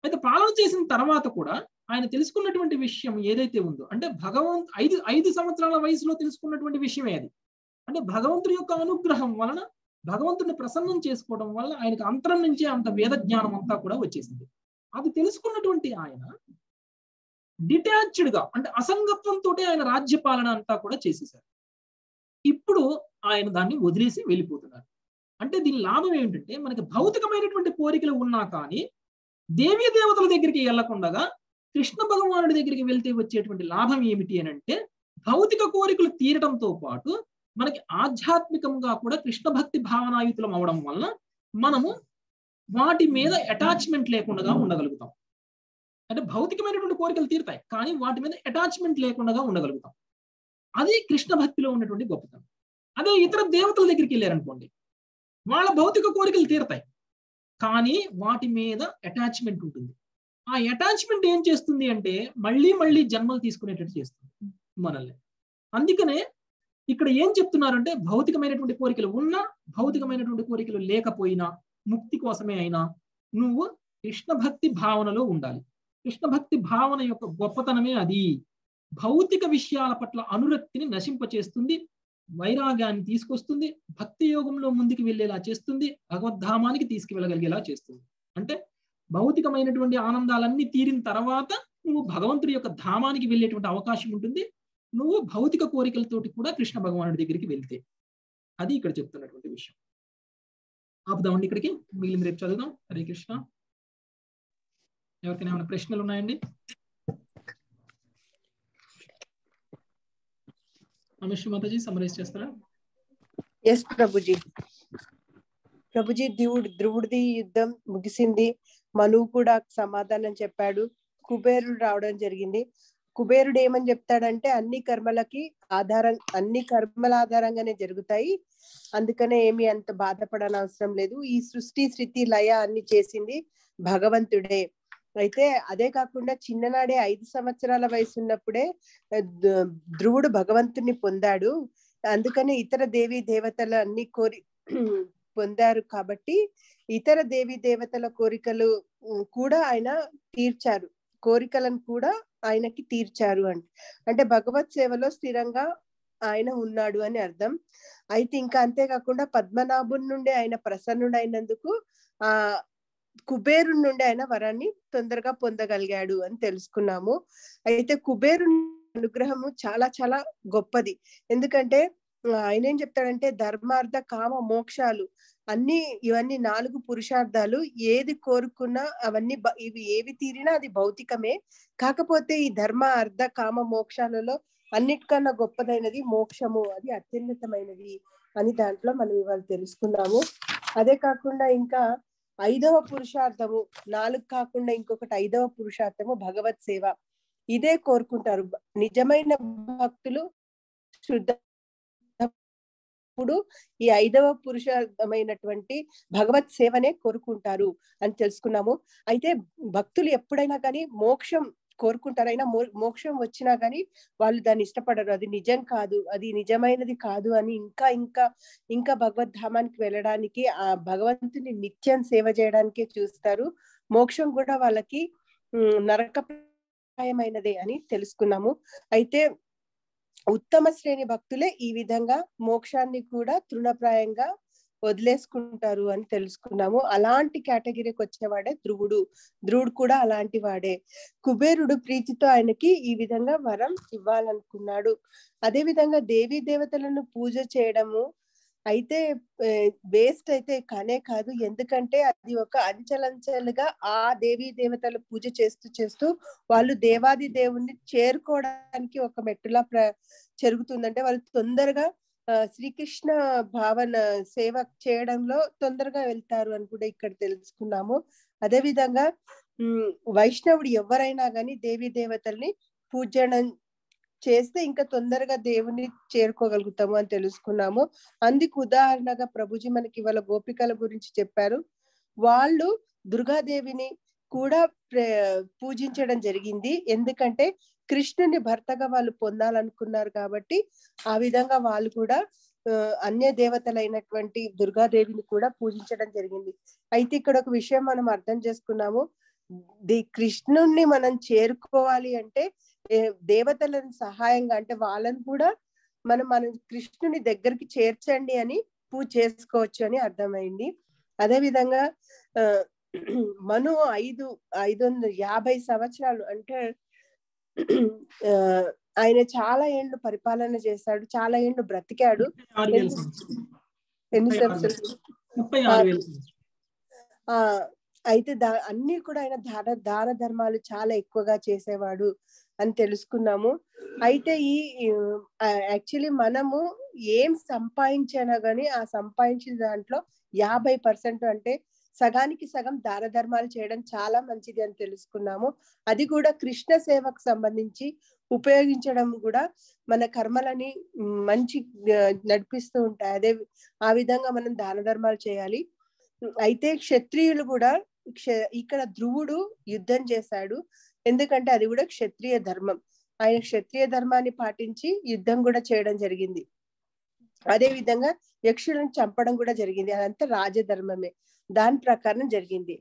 అయితే పాలన చేసిన తర్వాత కూడా ఆయన తెలుసుకున్నటువంటి విషయం ఏదైతే ఉందో అంటే భగవంత్ ఐదు ఐదు సంవత్సరాల వయసులో తెలుసుకున్నటువంటి విషయమే అది. అంటే భగవంతుడి యొక్క అనుగ్రహం వలన భగవంతుడిని ప్రసన్నం చేసుకోవడం వల్ల ఆయనకు అంతరం నుంచే అంత వేద జ్ఞానం అంతా కూడా వచ్చేసింది. అది తెలుసుకున్నటువంటి ఆయన డిటాచ్డ్గా అంటే అసంగత్వంతో ఆయన రాజ్యపాలన అంతా కూడా చేసేసారు ఇప్పుడు ఆయన దాన్ని వదిలేసి వెళ్ళిపోతున్నారు. అంటే దీని లాభం ఏమిటంటే మనకి భౌతికమైనటువంటి కోరికలు ఉన్నా కానీ దేవీ దేవతల దగ్గరికి వెళ్ళకుండా కృష్ణ భగవానుడి దగ్గరికి వెళ్తే వచ్చేటువంటి లాభం ఏమిటి అని అంటే భౌతిక కోరికలు తీరడంతో పాటు మనకి ఆధ్యాత్మికంగా కూడా కృష్ణ భక్తి భావనాయుతులం అవడం వలన మనము వాటి మీద అటాచ్మెంట్ లేకుండా ఉండగలుగుతాం. అంటే భౌతికమైనటువంటి కోరికలు తీరుతాయి కానీ వాటి మీద అటాచ్మెంట్ లేకుండా ఉండగలుగుతాం. అది కృష్ణ భక్తిలో ఉన్నటువంటి గొప్పతనం. అదే ఇతర దేవతల దగ్గరికి వెళ్ళారనుకోండి వాళ్ళ భౌతిక కోరికలు తీరుతాయి. కానీ వాటి మీద అటాచ్మెంట్ ఉంటుంది. ఆ అటాచ్మెంట్ ఏం చేస్తుంది అంటే మళ్ళీ మళ్ళీ జన్మలు తీసుకునేటట్టు చేస్తుంది మనల్ని. అందుకనే ఇక్కడ ఏం చెప్తున్నారంటే భౌతికమైనటువంటి కోరికలు ఉన్నా భౌతికమైనటువంటి కోరికలు లేకపోయినా ముక్తి కోసమే అయినా నువ్వు కృష్ణ భక్తి భావనలో ఉండాలి. కృష్ణ భక్తి భావన యొక్క గొప్పతనమే అది. భౌతిక విషయాల పట్ల అనురక్తిని నశింపచేస్తుంది వైరాగ్యాన్ని తీసుకొస్తుంది భక్తి యోగంలో ముందుకు వెళ్ళేలా చేస్తుంది భగవద్ధామానికి తీసుకువెళ్ళగలిగేలా చేస్తుంది. అంటే భౌతికమైనటువంటి ఆనందాలన్నీ తీరిన తర్వాత నువ్వు భగవంతుడి యొక్క ధామానికి వెళ్ళేటువంటి అవకాశం ఉంటుంది. నువ్వు భౌతిక కోరికలతోటి కూడా కృష్ణ భగవానుడి దగ్గరికి వెళ్తే. అది ఇక్కడ చెప్తున్నటువంటి విషయం. ఆపుదామండి ఇక్కడికి. మిగిలిన రేపు చదువుదాం. హరే కృష్ణ. ఎవరికైనా ఏమైనా ప్రశ్నలు ఉన్నాయండి? మాతాజీ సమరైజ్ చేస్తారా? ఎస్ ప్రభుజీ ప్రభుజీ ధ్రువుడు ధ్రువుడిది యుద్ధం ముగిసింది. మనువు కూడా సమాధానం చెప్పాడు. కుబేరుడు రావడం జరిగింది. కుబేరుడు ఏమని చెప్తాడంటే అన్ని కర్మలకి ఆధారం అన్ని కర్మల ఆధారంగానే జరుగుతాయి. అందుకనే ఏమి అంత బాధపడనవసరం లేదు. ఈ సృష్టి స్థితి లయ అన్ని చేసింది భగవంతుడే. అయితే అదే కాకుండా చిన్ననాడే ఐదు సంవత్సరాల వయసు ఉన్నప్పుడే ధ్రువుడు భగవంతుని పొందాడు. అందుకనే ఇతర దేవి దేవతలు అన్ని కోరి [CLEARS THROAT] పొందారు కాబట్టి ఇతర దేవి దేవతల కోరికలు కూడా ఆయన తీర్చారు. కోరికలను కూడా ఆయనకి తీర్చారు అంట. అంటే భగవత్ సేవలో స్థిరంగా ఆయన ఉన్నాడు అని అర్థం. అయితే ఇంకా అంతేకాకుండా పద్మనాభుని నుండి ఆయన ప్రసన్నుడైనందుకు ఆ కుబేరు నుండి ఆయన వరాన్ని తొందరగా పొందగలిగాడు అని తెలుసుకున్నాము. అయితే కుబేరు అనుగ్రహము చాలా చాలా గొప్పది. ఎందుకంటే ఆయన ఏం చెప్తాడంటే ధర్మార్థ కామ మోక్షాలు అన్ని ఇవన్నీ నాలుగు పురుషార్థాలు ఏది కోరుకున్నా అవన్నీ ఇవి ఏవి తీరినా అది భౌతికమే. కాకపోతే ఈ ధర్మ అర్థ కామ మోక్షాలలో అన్నిటికన్నా గొప్పదైనది మోక్షము. అది అత్యున్నతమైనది అని దాంట్లో మనం ఇవాళ తెలుసుకున్నాము. అదే కాకుండా ఇంకా ఐదవ పురుషార్థము నాలుగు కాకుండా ఇంకొకటి ఐదవ పురుషార్థము భగవత్ సేవ. ఇదే కోరుకుంటారు. నిజమైన భక్తులు శుద్ధ ఇప్పుడు ఈ ఐదవ పురుషమైనటువంటి భగవత్ సేవనే కోరుకుంటారు అని తెలుసుకున్నాము. అయితే భక్తులు ఎప్పుడైనా కానీ మోక్షం కోరుకుంటారు. అయినా మో- మోక్షం వచ్చినా కానీ వాళ్ళు దాన్ని ఇష్టపడరు. అది నిజం కాదు అది నిజమైనది కాదు అని ఇంకా ఇంకా ఇంకా భగవద్ధామానికి వెళ్ళడానికి ఆ భగవంతుని నిత్యం సేవ చేయడానికే చూస్తారు. మోక్షం కూడా వాళ్ళకి నరకప్రాయమైనదే అని తెలుసుకున్నాము. అయితే ఉత్తమ శ్రేణి భక్తులే ఈ విధంగా మోక్షాన్ని కూడా తృణప్రాయంగా వదిలేసుకుంటారు అని తెలుసుకున్నాము. అలాంటి కేటగిరీకి వచ్చేవాడే ధ్రువుడు. ధ్రువుడు కూడా అలాంటి వాడే. కుబేరుడు ప్రీతితో ఆయనకి ఈ విధంగా వరం ఇవ్వాలనుకున్నాడు. అదే విధంగా దేవీ దేవతలను పూజ చేయడము అయితే వేస్ట్ అయితే కానే కాదు. ఎందుకంటే అది ఒక అంచెలంచెలుగా ఆ దేవీ దేవతల పూజ చేస్తూ చేస్తూ వాళ్ళు దేవాది దేవుణ్ణి చేరుకోవడానికి ఒక మెట్టులా ప్ర జరుగుతుందంటే వాళ్ళు తొందరగా శ్రీకృష్ణ భావన సేవ చేయడంలో తొందరగా వెళ్తారు అని కూడా ఇక్కడ తెలుసుకున్నాము. అదే విధంగా వైష్ణవుడు ఎవరైనా గాని దేవీ దేవతల్ని పూజనం చేస్తే ఇంకా తొందరగా దేవుని చేరుకోగలుగుతాము అని తెలుసుకున్నాము. అందుకు ఉదాహరణగా ప్రభుజీ మనకి ఇవాళ గోపికల గురించి చెప్పారు. వాళ్ళు దుర్గాదేవిని కూడా పూజించడం జరిగింది. ఎందుకంటే కృష్ణుని భర్తగా వాళ్ళు పొందాలనుకున్నారు కాబట్టి ఆ విధంగా వాళ్ళు కూడా అన్య దేవతలైనటువంటి దుర్గాదేవిని కూడా పూజించడం జరిగింది. అయితే ఇక్కడ ఒక విషయం మనం అర్థం చేసుకున్నాము. ది కృష్ణుణ్ణి మనం చేరుకోవాలి అంటే దేవతలను సహాయంగా అంటే వాళ్ళని కూడా మనం మన కృష్ణుని దగ్గరికి చేర్చండి అని పూజ చేసుకోవచ్చు అని అర్థమైంది. అదే విధంగా ఆ, [CLEARS THROAT] మను ఐదు ఐదు వందల యాభై సంవత్సరాలు అంటే ఆయన చాలా ఏళ్ళు పరిపాలన చేశాడు చాలా ఏళ్ళు బ్రతికాడు. ఎన్ని- అయితే దా అన్ని కూడా ఆయన దాన దాన ధర్మాలు చాలా ఎక్కువగా చేసేవాడు అని తెలుసుకున్నాము. అయితే ఈ యాక్చువల్లీ మనము ఏం సంపాదించినా గానీ ఆ సంపాదించిన దాంట్లో యాభై పర్సెంట్ అంటే సగానికి సగం దాన ధర్మాలు చేయడం చాలా మంచిది అని తెలుసుకున్నాము. అది కూడా కృష్ణ సేవకు సంబంధించి ఉపయోగించడం కూడా మన కర్మలని మంచి నడిపిస్తూ ఉంటాయి. అదే ఆ విధంగా మనం దాన ధర్మాలు చేయాలి. అయితే క్షత్రియులు కూడా క్ష- ఇక్కడ ధ్రువుడు యుద్ధం చేశాడు. ఎందుకంటే అది కూడా క్షత్రియ ధర్మం. ఆయన క్షత్రియ ధర్మాన్ని పాటించి యుద్ధం కూడా చేయడం జరిగింది. అదే విధంగా యక్షులను చంపడం కూడా జరిగింది. అదంతా రాజధర్మమే. దాని ప్రకారం జరిగింది.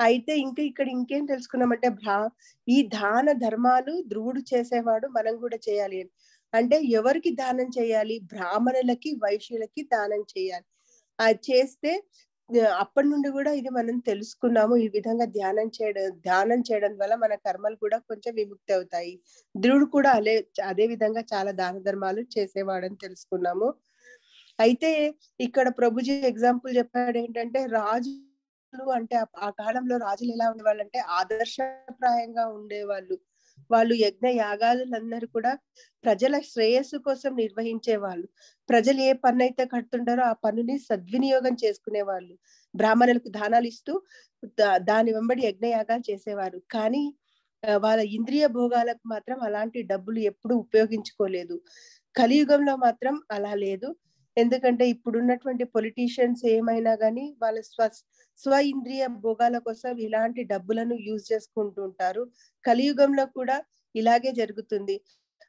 అయితే ఇంకా ఇక్కడ ఇంకేం తెలుసుకున్నామంటే భా ఈ దాన ధర్మాలు ధ్రువుడు చేసేవాడు మనం కూడా చేయాలి. అని అంటే ఎవరికి దానం చేయాలి? బ్రాహ్మణులకి వైశ్యులకి దానం చేయాలి. అది చేస్తే అప్పటి నుండి కూడా ఇది మనం తెలుసుకున్నాము. ఈ విధంగా ధ్యానం చేయడం ధ్యానం చేయడం వల్ల మన కర్మలు కూడా కొంచెం విముక్తి అవుతాయి. ధ్రువుడు కూడా అదే అదే విధంగా చాలా దాన ధర్మాలు చేసేవాడని తెలుసుకున్నాము. అయితే ఇక్కడ ప్రభుజీ ఎగ్జాంపుల్ చెప్పాడు ఏంటంటే రాజులు అంటే ఆ- కాలంలో రాజులు ఎలా ఉండేవాళ్ళు అంటే ఆదర్శప్రాయంగా ఉండేవాళ్ళు. వాళ్ళు యజ్ఞ యాగాలందరూ కూడా ప్రజల శ్రేయస్సు కోసం నిర్వహించే వాళ్ళు ప్రజలు ఏ పన్ను అయితే కడుతుంటారో ఆ పన్నుని సద్వినియోగం చేసుకునే వాళ్ళు బ్రాహ్మణులకు దానాలు ఇస్తూ దా- దాని వెంబడి యజ్ఞ యాగాలు చేసేవారు. కానీ వాళ్ళ ఇంద్రియ భోగాలకు మాత్రం అలాంటి డబ్బులు ఎప్పుడు ఉపయోగించుకోలేదు. కలియుగంలో మాత్రం అలా లేదు. ఎందుకంటే ఇప్పుడున్నటువంటి పొలిటీషియన్స్ ఏమైనా కానీ వాళ్ళ స్వ స్వ ఇంద్రియ భోగాల కోసం ఇలాంటి డబ్బులను యూజ్ చేసుకుంటుంటారు. కలియుగంలో కూడా ఇలాగే జరుగుతుంది.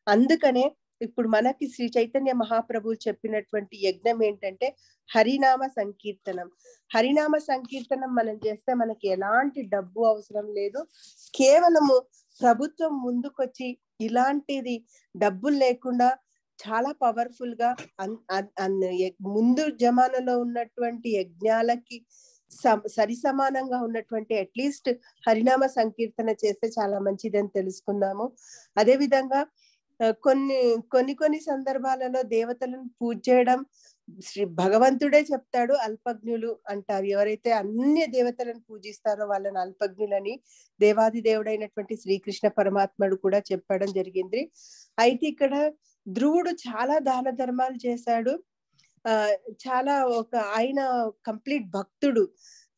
అందుకనే ఇప్పుడు మనకి శ్రీ చైతన్య మహాప్రభువు చెప్పినటువంటి యజ్ఞం ఏంటంటే హరినామ సంకీర్తనం. హరినామ సంకీర్తనం మనం చేస్తే మనకి ఎలాంటి డబ్బు అవసరం లేదు. కేవలము ప్రభుత్వం ముందుకొచ్చి ఇలాంటిది డబ్బులు లేకుండా చాలా పవర్ఫుల్గా ముందు జమానాలో ఉన్నటువంటి యజ్ఞాలకి సరి సమానంగా ఉన్నటువంటి అట్లీస్ట్ హరినామ సంకీర్తన చేస్తే చాలా మంచిదని తెలుసుకున్నాము. అదే విధంగా కొన్ని కొన్ని కొన్ని సందర్భాలలో దేవతలను పూజ చేయడం శ్రీ భగవంతుడే చెప్తాడు అల్పజ్ఞులు అంటారు. ఎవరైతే అన్ని దేవతలను పూజిస్తారో వాళ్ళని అల్పజ్ఞులని దేవాది దేవుడైనటువంటి శ్రీకృష్ణ పరమాత్ముడు కూడా చెప్పడం జరిగింది. అయితే ఇక్కడ ధ్రువుడు చాలా దాన ధర్మాలు చేశాడు. ఆ చాలా ఒక ఆయన కంప్లీట్ భక్తుడు.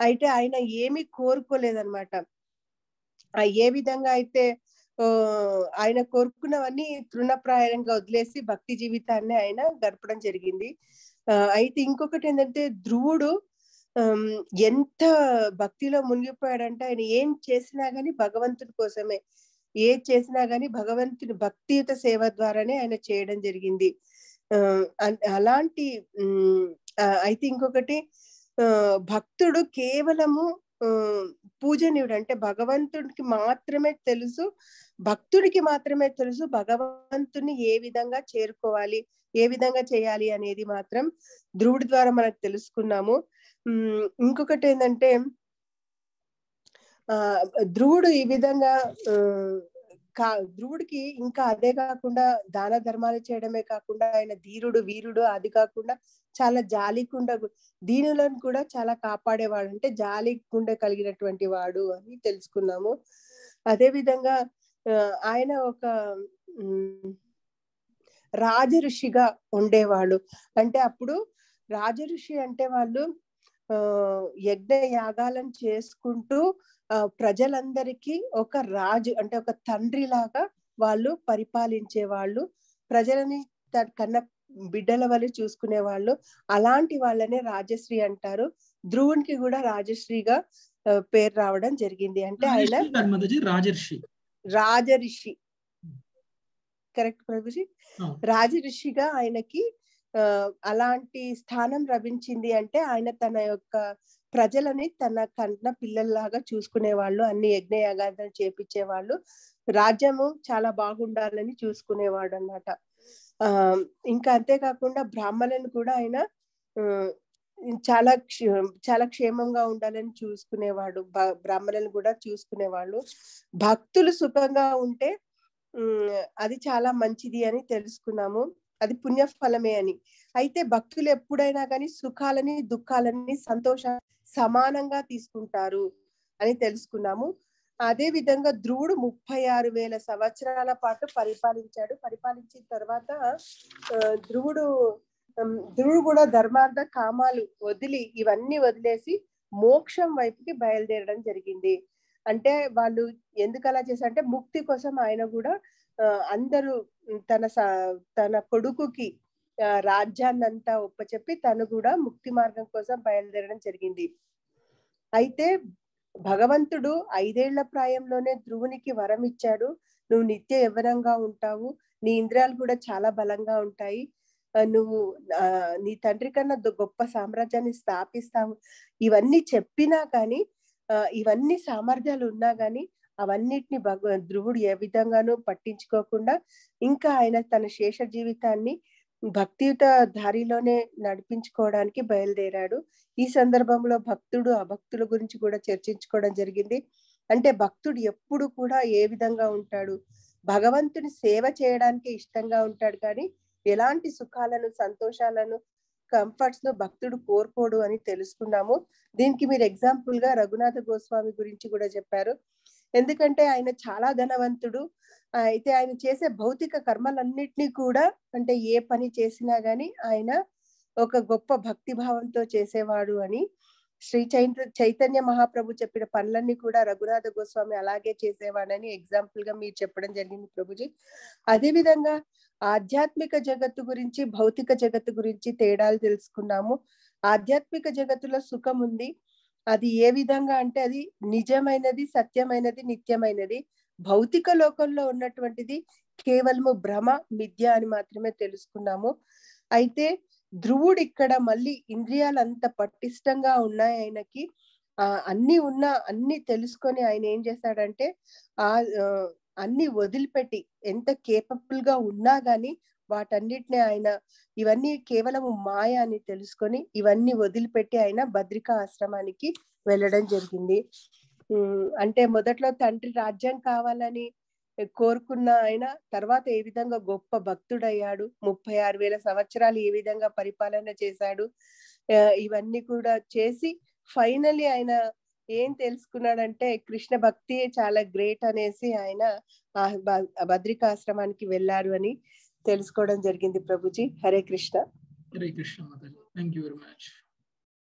అయితే ఆయన ఏమీ కోరుకోలేదన్నమాట. ఆ ఏ విధంగా అయితే ఆయన కోరుకున్నవన్నీ తృణప్రాయంగా వదిలేసి భక్తి జీవితాన్ని ఆయన గడపడం జరిగింది. ఆ, అయితే ఇంకొకటి ఏంటంటే ధ్రువుడు ఎంత భక్తిలో మునిగిపోయాడంటే ఆయన ఏం చేసినా గానీ భగవంతుడి కోసమే. ఏ చేసినా గానీ భగవంతుని భక్తియుత సేవ ద్వారానే ఆయన చేయడం జరిగింది. ఆ, అన్- అలాంటి అయితే ఇంకొకటి ఆ, భక్తుడు కేవలము పూజనీయుడు అంటే భగవంతుడికి మాత్రమే తెలుసు భక్తుడికి మాత్రమే తెలుసు భగవంతుని ఏ విధంగా చేరుకోవాలి ఏ విధంగా చేయాలి అనేది మాత్రం ధ్రువుడి ద్వారా మనకు తెలుసుకున్నాము. ఇంకొకటి ఏంటంటే ఆ ధ్రువుడు ఈ విధంగా కా ధ్రువుడికి ఇంకా అదే కాకుండా దాన ధర్మాలు చేయడమే కాకుండా ఆయన ధీరుడు వీరుడు అది కాకుండా చాలా జాలికుండా దీనులను కూడా చాలా కాపాడేవాడు. అంటే జాలి కలిగినటువంటి వాడు అని తెలుసుకున్నాము. అదే విధంగా ఆ, ఆయన ఒక రాజ ఋషిగా ఉండేవాడు. అంటే అప్పుడు రాజ ఋషి అంటే వాళ్ళు ఆ యజ్ఞ యాగాలను చేసుకుంటూ ప్రజలందరికీ ఒక రాజు అంటే ఒక తండ్రి లాగా వాళ్ళు పరిపాలించే వాళ్ళు ప్రజలని కన్న బిడ్డల వల్ల చూసుకునే వాళ్ళు అలాంటి వాళ్ళనే రాజశ్రీ అంటారు. ధ్రువునికి కూడా రాజశ్రీగా పేరు రావడం జరిగింది. అంటే ఆయన రాజర్షి. రాజర్షి. కరెక్ట్ ప్రభుజీ. రాజరిషిగా ఆయనకి అలాంటి స్థానం లభించింది అంటే ఆయన తన యొక్క ప్రజలని తన కన్న పిల్లల్లాగా చూసుకునేవాళ్ళు అన్ని యజ్ఞయాగాదులు చేపించేవాళ్ళు. రాజ్యము చాలా బాగుండాలని చూసుకునేవాడు అన్నమాట ఆ ఇంకా అంతేకాకుండా బ్రాహ్మణులను కూడా ఆయన చాలా చాలా క్షేమంగా ఉండాలని చూసుకునేవాడు. బ్రాహ్మణులను కూడా చూసుకునేవాళ్ళు. భక్తులు సుఖంగా ఉంటే అది చాలా మంచిది అని తెలుసుకున్నాము. అది పుణ్యఫలమే అని. అయితే భక్తులు ఎప్పుడైనా కానీ సుఖాలని దుఃఖాలని సంతోష సమానంగా తీసుకుంటారు అని తెలుసుకున్నాము. అదే విధంగా ధ్రువుడు ముప్పై ఆరు వేల సంవత్సరాల పాటు పరిపాలించాడు. పరిపాలించిన తర్వాత ధ్రువుడు ధ్రువుడు కూడా ధర్మార్థ కామాలు వదిలి ఇవన్నీ వదిలేసి మోక్షం వైపుకి బయలుదేరడం జరిగింది. అంటే వాళ్ళు ఎందుకు అలా చేశారంటే ముక్తి కోసం ఆయన కూడా అందరూ తన స- తన కొడుకుకి రాజ్యాన్నంతా ఒప్పచెప్పి తను కూడా ముక్తి మార్గం కోసం బయలుదేరడం జరిగింది. అయితే భగవంతుడు ఐదేళ్ళ ప్రాయంలోనే ధ్రువునికి వరం ఇచ్చాడు. నువ్వు నిత్య యవ్వనంగా ఉంటావు. నీ ఇంద్రియాలు కూడా చాలా బలంగా ఉంటాయి. నువ్వు నీ తండ్రి కన్నా గొప్ప సామ్రాజ్యాన్ని స్థాపిస్తావు. ఇవన్నీ చెప్పినా కానీ ఆ, ఇవన్నీ సామర్థ్యాలు ఉన్నా కానీ అవన్నిటిని భగవ ధ్రువుడు ఏ విధంగానూ పట్టించుకోకుండా ఇంకా ఆయన తన శేష జీవితాన్ని భక్తియుత దారిలోనే నడిపించుకోవడానికి బయలుదేరాడు. ఈ సందర్భంలో భక్తుడు అభక్తుల గురించి కూడా చర్చించుకోవడం జరిగింది. అంటే భక్తుడు ఎప్పుడు కూడా ఏ విధంగా ఉంటాడు? భగవంతుని సేవ చేయడానికి ఇష్టంగా ఉంటాడు కానీ ఎలాంటి సుఖాలను సంతోషాలను కంఫర్ట్స్ను భక్తుడు కోరుకోడు అని తెలుసుకున్నాము. దీనికి మీరు ఎగ్జాంపుల్గా రఘునాథ గోస్వామి గురించి కూడా చెప్పారు. ఎందుకంటే ఆయన చాలా ధనవంతుడు. అయితే ఆయన చేసే భౌతిక కర్మలన్నిటినీ కూడా అంటే ఏ పని చేసినా గాని ఆయన ఒక గొప్ప భక్తి భావంతో చేసేవాడు అని శ్రీ చైత్ర చైతన్య మహాప్రభు చెప్పిన పనులన్నీ కూడా రఘునాథ గోస్వామి అలాగే చేసేవాడని ఎగ్జాంపుల్గా మీరు చెప్పడం జరిగింది ప్రభుజీ. అదే విధంగా ఆధ్యాత్మిక జగత్తు గురించి భౌతిక జగత్తు గురించి తేడాలు తెలుసుకున్నాము. ఆధ్యాత్మిక జగత్తులో సుఖం ఉంది. అది ఏ విధంగా అంటే అది నిజమైనది సత్యమైనది నిత్యమైనది. భౌతిక లోకంలో ఉన్నటువంటిది కేవలము భ్రమ మిథ్య అని మాత్రమే తెలుసుకున్నాము. అయితే ధ్రువుడు ఇక్కడ మళ్ళీ ఇంద్రియాలు అంత పటిష్టంగా ఉన్నాయి ఆయనకి. ఆ అన్ని ఉన్నా అన్ని తెలుసుకొని ఆయన ఏం చేశాడంటే ఆ అన్ని వదిలిపెట్టి ఎంత కేపబుల్గా ఉన్నా గాని వాటన్నిటిని ఆయన ఇవన్నీ కేవలం మాయ అని తెలుసుకొని ఇవన్నీ వదిలిపెట్టి ఆయన భద్రికా ఆశ్రమానికి వెళ్ళడం జరిగింది. అంటే మొదట్లో తండ్రి రాజ్యం కావాలని కోరుకున్న ఆయన తర్వాత ఏ విధంగా గొప్ప భక్తుడయ్యాడు ముప్పై ఆరు వేల సంవత్సరాలు ఏ విధంగా పరిపాలన చేశాడు ఇవన్నీ కూడా చేసి ఫైనలీ ఆయన ఏం తెలుసుకున్నాడంటే కృష్ణ భక్తి చాలా గ్రేట్ అనేసి ఆయన ఆ వెళ్ళారు అని తెలుసుకోవడం జరిగింది Prabhuji. Hare Krishna. Hare Krishna thank you very much